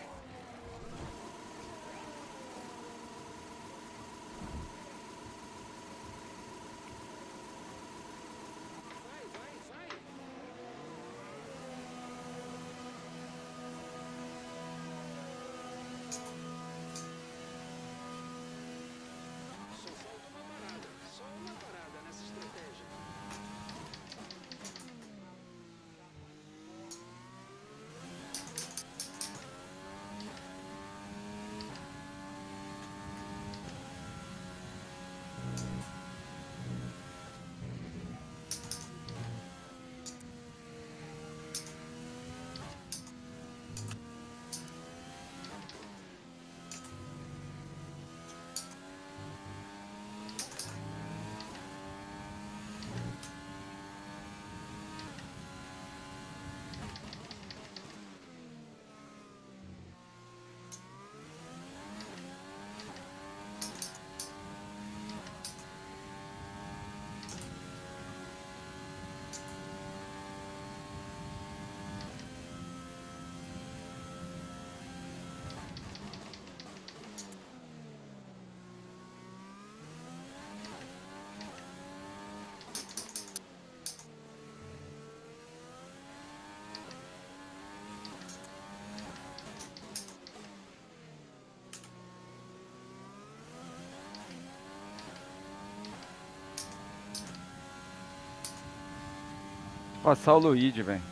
Passar o Luigi, velho.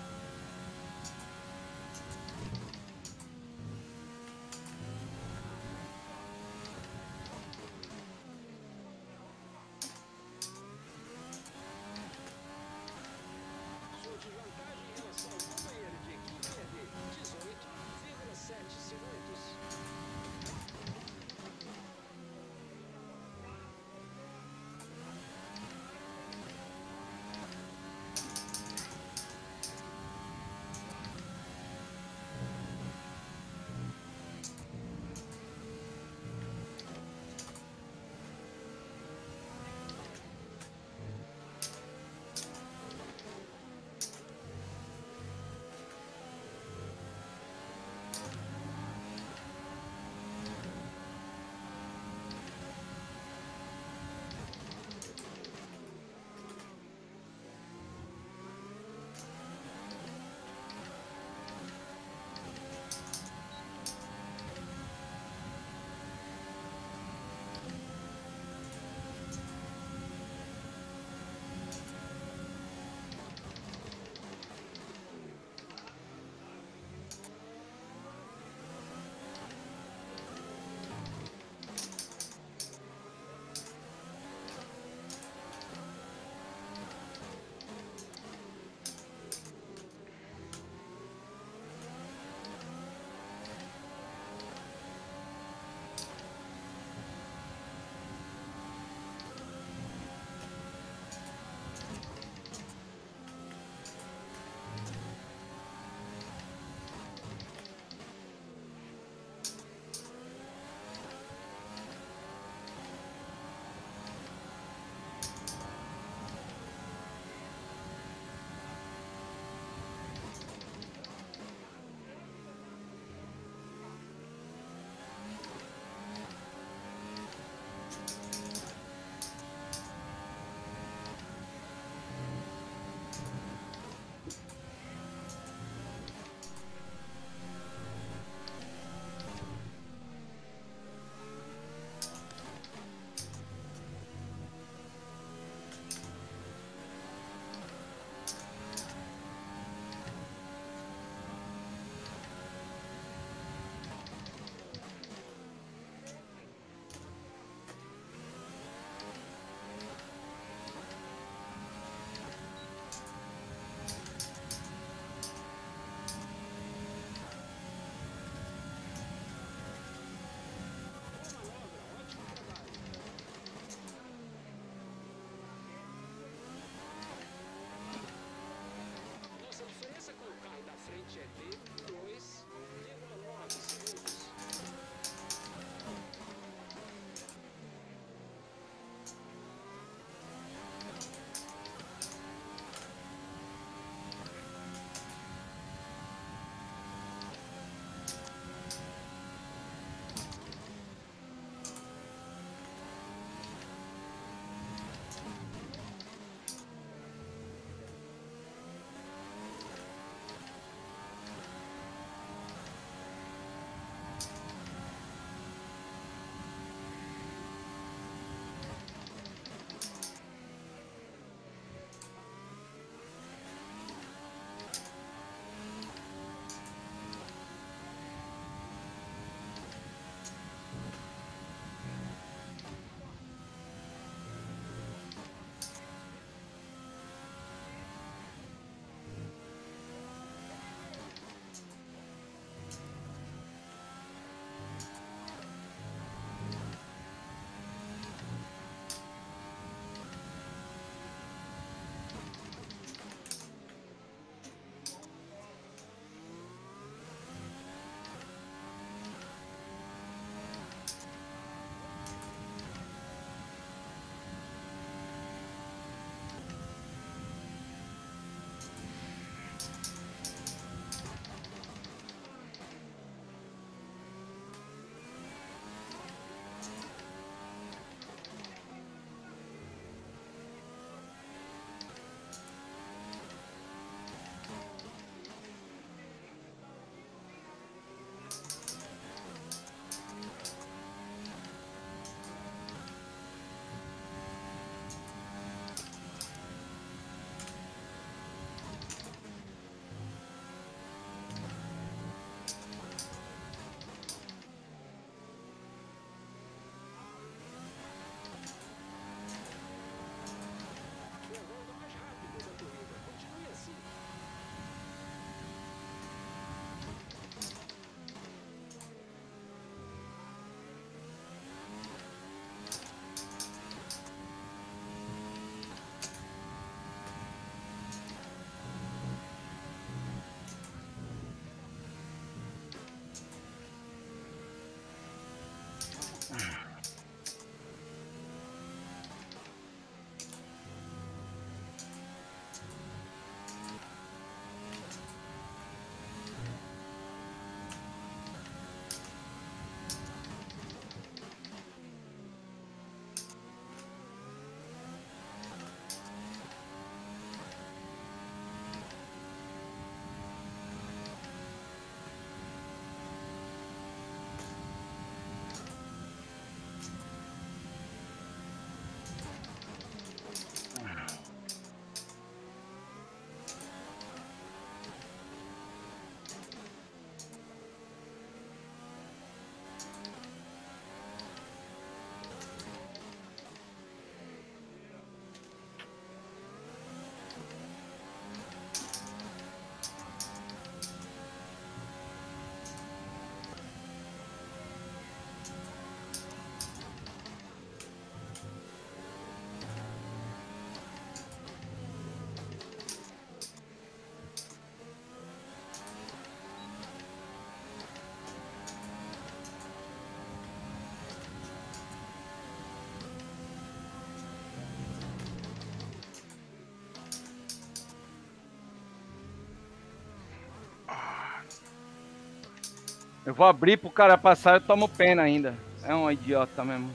Eu vou abrir pro cara passar, eu tomo pena ainda. É um idiota mesmo.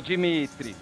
Dimitri.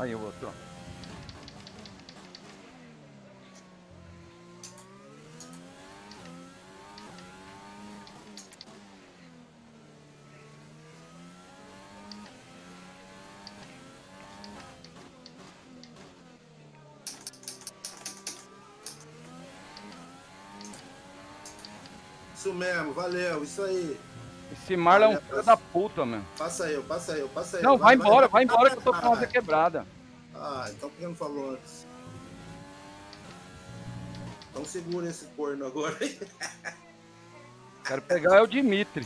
Aí o outro. Isso mesmo, valeu, isso aí. Esse Marlon é um filho da puta, mano. Passa eu, passa eu, passa eu. Não, vai embora, vai embora que eu tô com a asa quebrada. Ah, então por que não falou antes? Então segura esse corno agora aí. Quero pegar é o Dimitri.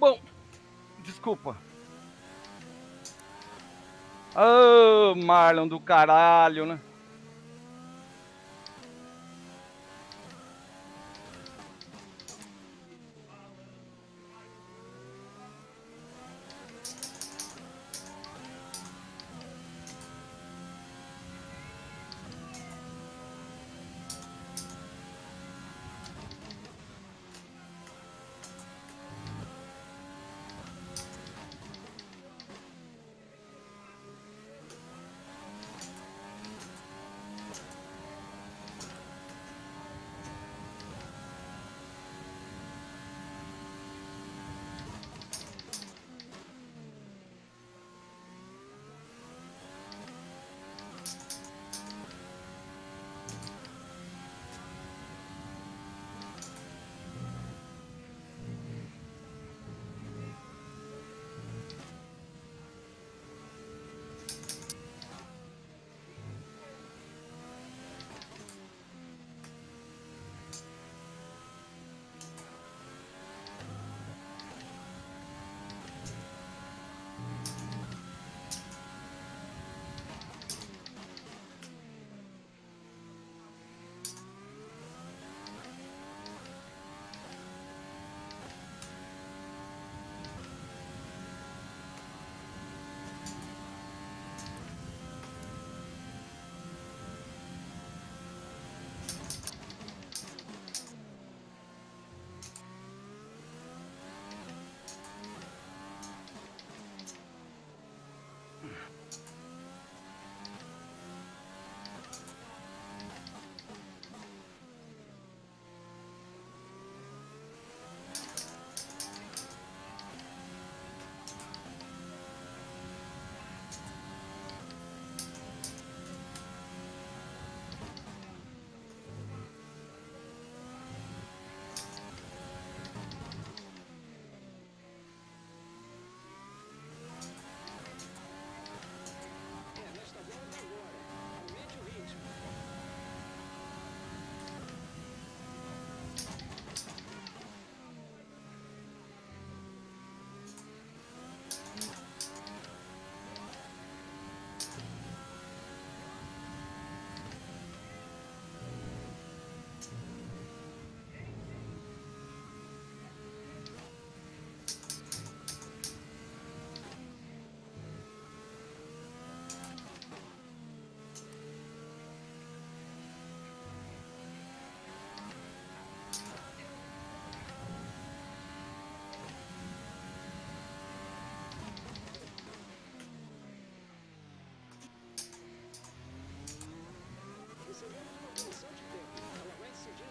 Rubão. Desculpa. Ô, Marlon do caralho, né?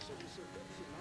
Vai incidir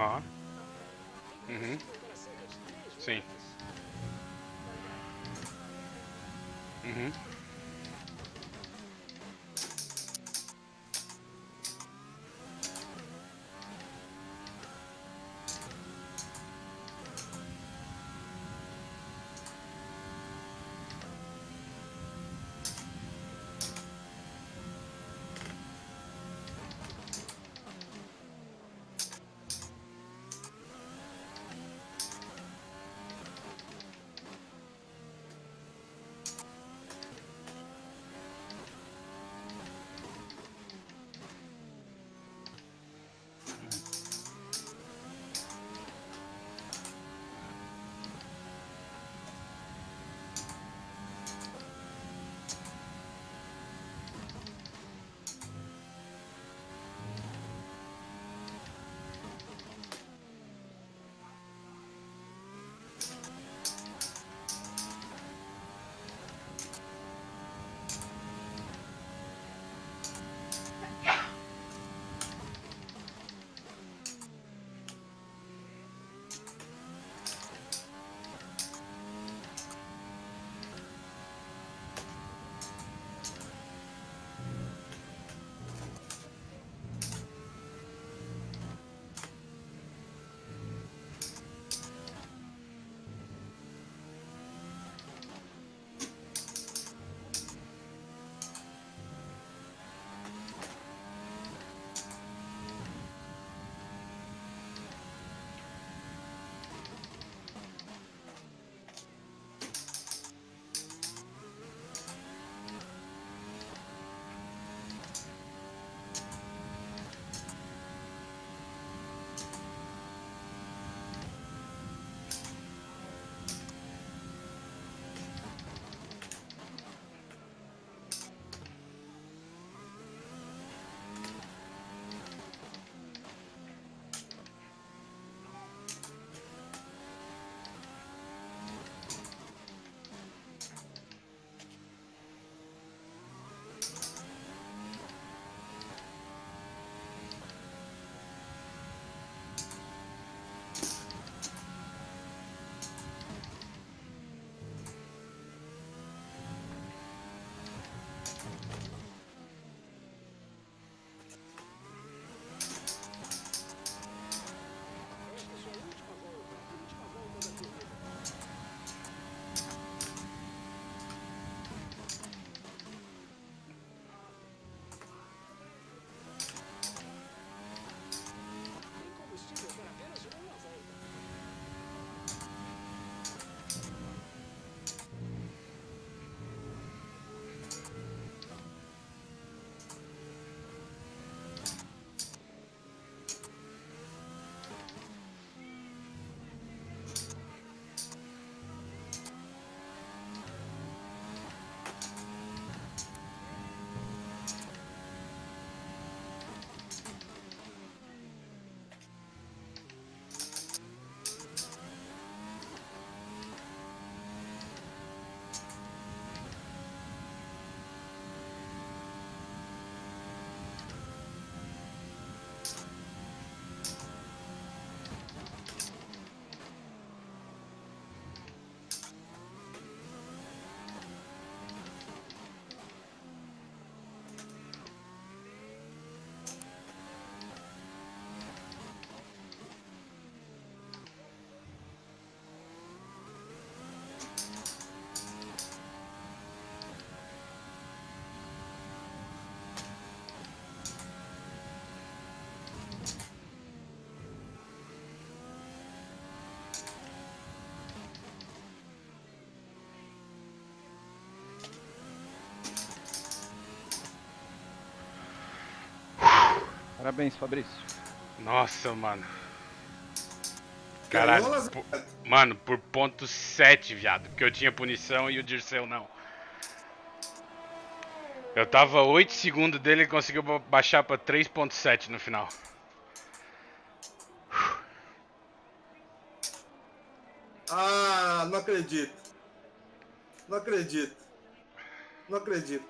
Ó. Uhum. Sim. Uhum. Parabéns, Fabrício. Nossa, mano. Caralho. Ganhou, po- mano, por ponto 7, viado. Porque eu tinha punição e o Dirceu não. Eu tava 8 segundos dele e conseguiu ba- baixar pra 3.7 no final. Ah, não acredito. Não acredito. Não acredito.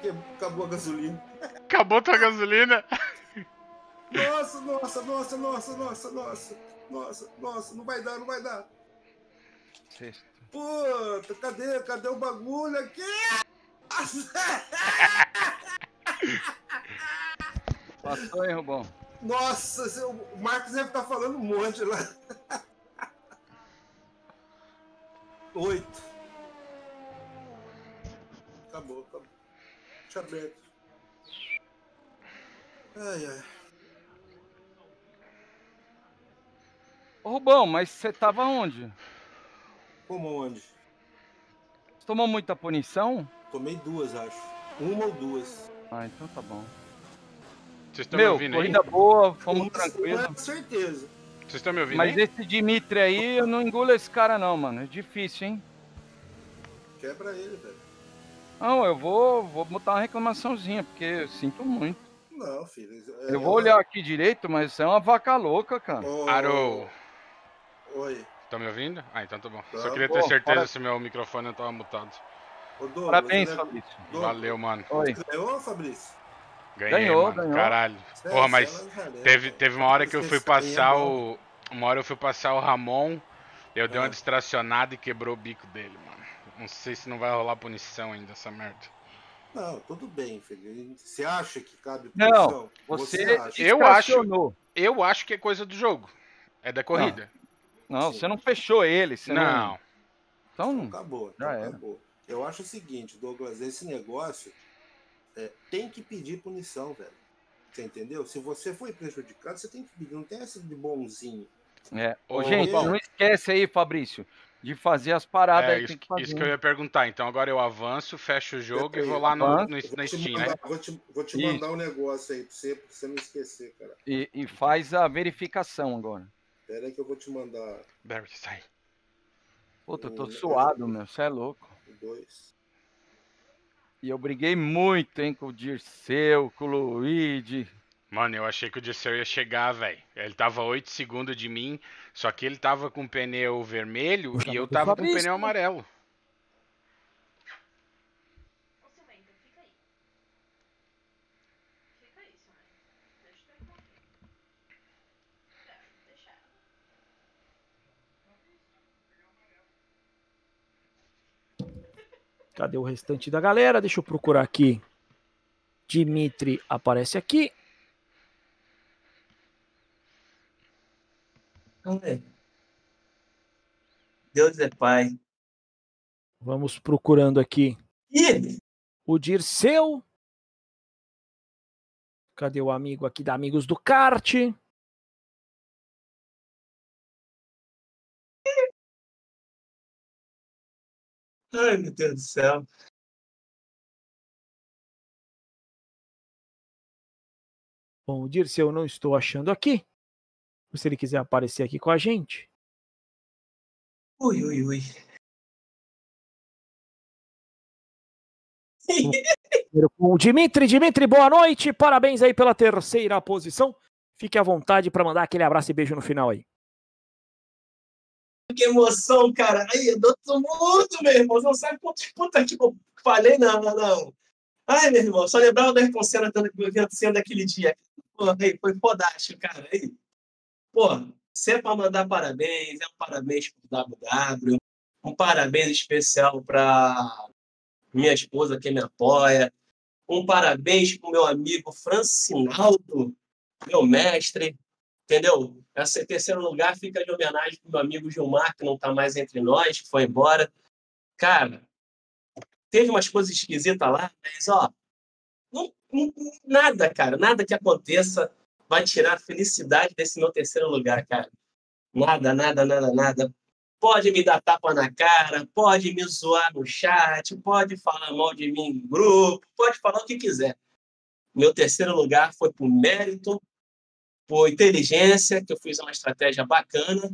Que- Acabou a gasolina. Acabou tua gasolina? Nossa, nossa, nossa, nossa, nossa, nossa, nossa, nossa, não vai dar, não vai dar. Puta, cadê, cadê o bagulho aqui? Passou, hein, Rubão? Nossa, o Marcos deve estar falando um monte lá. Oito. Acabou, acabou. Deixa aberto. Ai, ai. Ô, Rubão, mas você tava onde? Como onde? Você tomou muita punição? Tomei duas, acho. Uma ou duas. Ah, então tá bom. Vocês estão me Meu, ouvindo aí? corrida boa, fomos Uma tranquilos. com certeza. Vocês estão me ouvindo Mas aí? esse Dimitri aí, eu não engulo esse cara não, mano. É difícil, hein? Quebra ele, velho. Não, eu vou, vou botar uma reclamaçãozinha, porque eu sinto muito. Não, filho. é- Eu vou olhar aqui direito, mas isso é uma vaca louca, cara. Arou. Oi. Estão me ouvindo? Ah, então tá bom. Tá. Só queria ter Pô, certeza para- se meu microfone não tava mutado. Ô, Douglas, Parabéns, né? Fabrício. Douglas, Valeu, mano. Oi. Ganhou, Fabrício? Ganhei, Ganhou, mano. ganhou. Caralho. Cê- Porra, mas é Nazaré, teve, teve uma hora que eu fui é passar o. Uma hora eu fui passar o Ramon, eu dei uma Ah. distracionada e quebrou o bico dele, mano. Não sei se não vai rolar punição ainda essa merda. Não, tudo bem, filho. Você acha que cabe Não, punição? você- acha. Eu acho, eu acho que é coisa do jogo. É da corrida. Não, você não fechou ele. Você não. Não. Então, Acabou, Já então acabou. Eu acho o seguinte, Douglas, esse negócio é, tem que pedir punição, velho. Você entendeu? Se você foi prejudicado, você tem que pedir. Não tem essa de bonzinho. é. Ô, gente, não esquece aí, Fabrício, de fazer as paradas É, aí isso, tem que fazer. isso que eu ia perguntar. Então agora eu avanço, fecho o jogo e vou lá no, no, te Steam, mandar, né? vou te, vou te Isso. mandar um negócio aí pra você, pra você não esquecer, cara. E, e faz a verificação agora. Pera aí que eu vou te mandar Barry, sai. Puta, eu tô O- suado, meu. Você é louco. dois. E eu briguei muito, hein, com o Dirceu, com o Luigi. Mano, eu achei que o Dirceu ia chegar, velho. Ele tava 8 segundos de mim, só que ele tava com o pneu vermelho Puxa, e eu tava com pneu né? amarelo. Cadê o restante da galera? Deixa eu procurar aqui. Dimitri aparece aqui. Deus é pai. Vamos procurando aqui Ih, o Dirceu. Cadê o amigo aqui da Amigos do Kart? ai meu Deus do céu. Bom, o Dirceu eu não estou achando aqui. Se ele quiser aparecer aqui com a gente. Ui, ui, ui. O Dimitri, Dimitri, boa noite. Parabéns aí pela terceira posição. Fique à vontade para mandar aquele abraço e beijo no final aí. Que emoção, cara. Aí, eu dou mundo, meu irmão. Não sabe quantos puta que eu falei, não, não, não. Ai, meu irmão, só lembrava da Ayrton Senna vencendo daquele dia. Pô, aí, foi fodástico, cara. Aí, pô, se é pra mandar parabéns, é um parabéns pro WW, um parabéns especial pra minha esposa que me apoia, um parabéns pro meu amigo Francinaldo, meu mestre, entendeu? Esse terceiro lugar fica de homenagem pro meu amigo Gilmar, que não tá mais entre nós, que foi embora. Cara, teve umas coisas esquisitas lá, mas, ó, não, não- nada, cara, nada que aconteça vai tirar a felicidade desse meu terceiro lugar, cara. Nada, nada, nada, nada. Pode me dar tapa na cara, pode me zoar no chat, pode falar mal de mim em grupo, pode falar o que quiser. Meu terceiro lugar foi por mérito, por inteligência, que eu fiz uma estratégia bacana,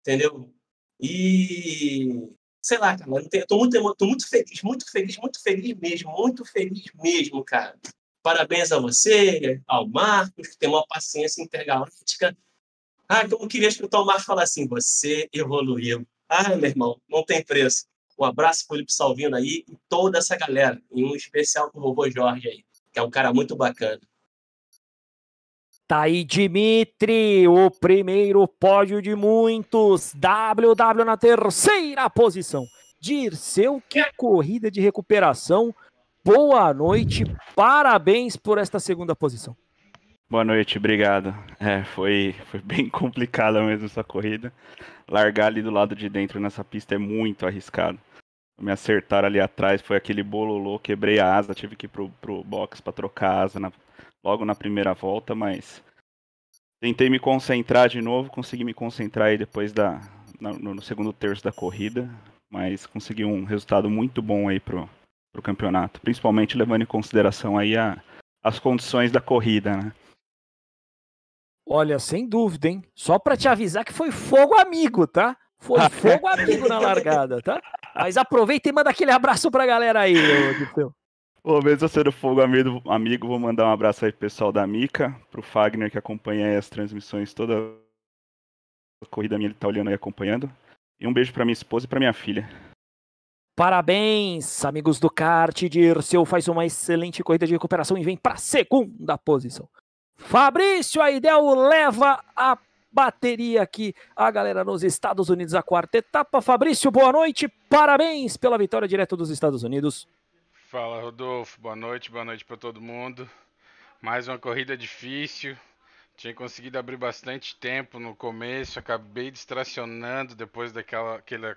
entendeu? E sei lá, cara, eu tô muito, tô muito feliz, muito feliz, muito feliz mesmo, muito feliz mesmo, cara. Parabéns a você, ao Marcos, que tem uma paciência intergaláctica. Ah, eu queria escutar o Marcos falar assim: você evoluiu. Ah, meu irmão, não tem preço. Um abraço pro Felipe Salvino aí e toda essa galera, em um especial pro Robô Jorge aí, que é um cara muito bacana. Tá aí Dimitri, o primeiro pódio de muitos. WW na terceira posição. Dirceu, que corrida de recuperação. Boa noite, parabéns por esta segunda posição. Boa noite, obrigado. É, foi, foi bem complicada mesmo essa corrida. Largar ali do lado de dentro nessa pista é muito arriscado. Me acertaram ali atrás, foi aquele bololô, quebrei a asa, tive que ir pro, pro box para trocar a asa na- logo na primeira volta, mas tentei me concentrar de novo, consegui me concentrar aí depois da no, no segundo terço da corrida, mas consegui um resultado muito bom aí pro, pro campeonato, principalmente levando em consideração aí a, as condições da corrida, né? Olha, sem dúvida, hein? Só pra te avisar que foi fogo amigo, tá? Foi fogo amigo na largada, tá? Mas aproveita e manda aquele abraço pra galera aí, ô, Dirceu. Ô, mesmo sendo fogo amigo, amigo, vou mandar um abraço aí pro pessoal da Mica, pro Fagner que acompanha aí as transmissões toda a corrida minha, ele tá olhando aí acompanhando. E um beijo pra minha esposa e pra minha filha. Parabéns, amigos do kart. Dirceu faz uma excelente corrida de recuperação e vem para segunda posição. Fabrício Aidel leva a bateria aqui. A galera nos Estados Unidos, a quarta etapa. Fabrício, boa noite. Parabéns pela vitória direto dos Estados Unidos. Fala, Rodolfo. Boa noite, boa noite para todo mundo. Mais uma corrida difícil. Tinha conseguido abrir bastante tempo no começo, acabei distracionando depois daquela aquele,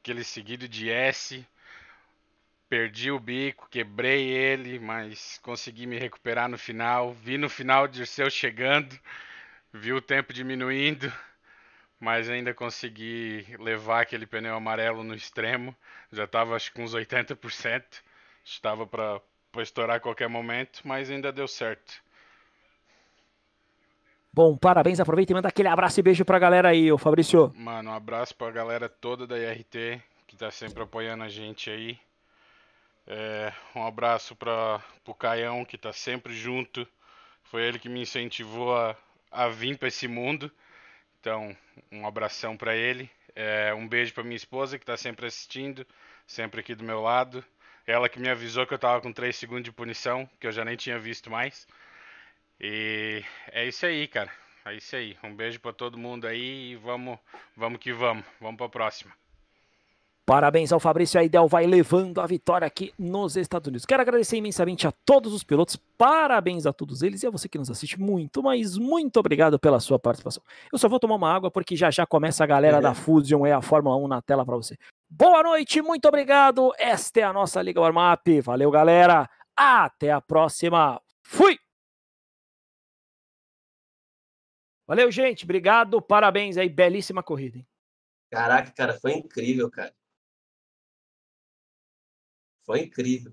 aquele seguido de S. Perdi o bico, quebrei ele, mas consegui me recuperar no final. Vi no final Dirceu chegando, vi o tempo diminuindo, mas ainda consegui levar aquele pneu amarelo no extremo. Já estava acho que uns 80%. Estava para estourar a qualquer momento, mas ainda deu certo. Bom, parabéns. Aproveita e manda aquele abraço e beijo pra galera aí, ô Fabrício. Mano, um abraço pra galera toda da IRT que tá sempre apoiando a gente aí. É, um abraço para o Caião que tá sempre junto. Foi ele que me incentivou a, a vir para esse mundo. Então, um abração para ele. É, um beijo para minha esposa que tá sempre assistindo, sempre aqui do meu lado. Ela que me avisou que eu tava com 3 segundos de punição, que eu já nem tinha visto mais. E é isso aí, cara. É isso aí. Um beijo para todo mundo aí e vamos, vamos que vamos. Vamos para próxima. Parabéns ao Fabrício Aidel, vai levando a vitória aqui nos Estados Unidos. Quero agradecer imensamente a todos os pilotos, parabéns a todos eles e a você que nos assiste. Muito, mas muito obrigado pela sua participação. Eu só vou tomar uma água porque já já começa a galera da Fusion e a Fórmula 1 na tela para você. Boa noite, muito obrigado. Esta é a nossa Liga Warm-Up. Valeu, galera. Até a próxima. Fui! Valeu, gente. Obrigado. Parabéns aí. Belíssima corrida. Hein? Caraca, cara, foi incrível, cara. Foi incrível.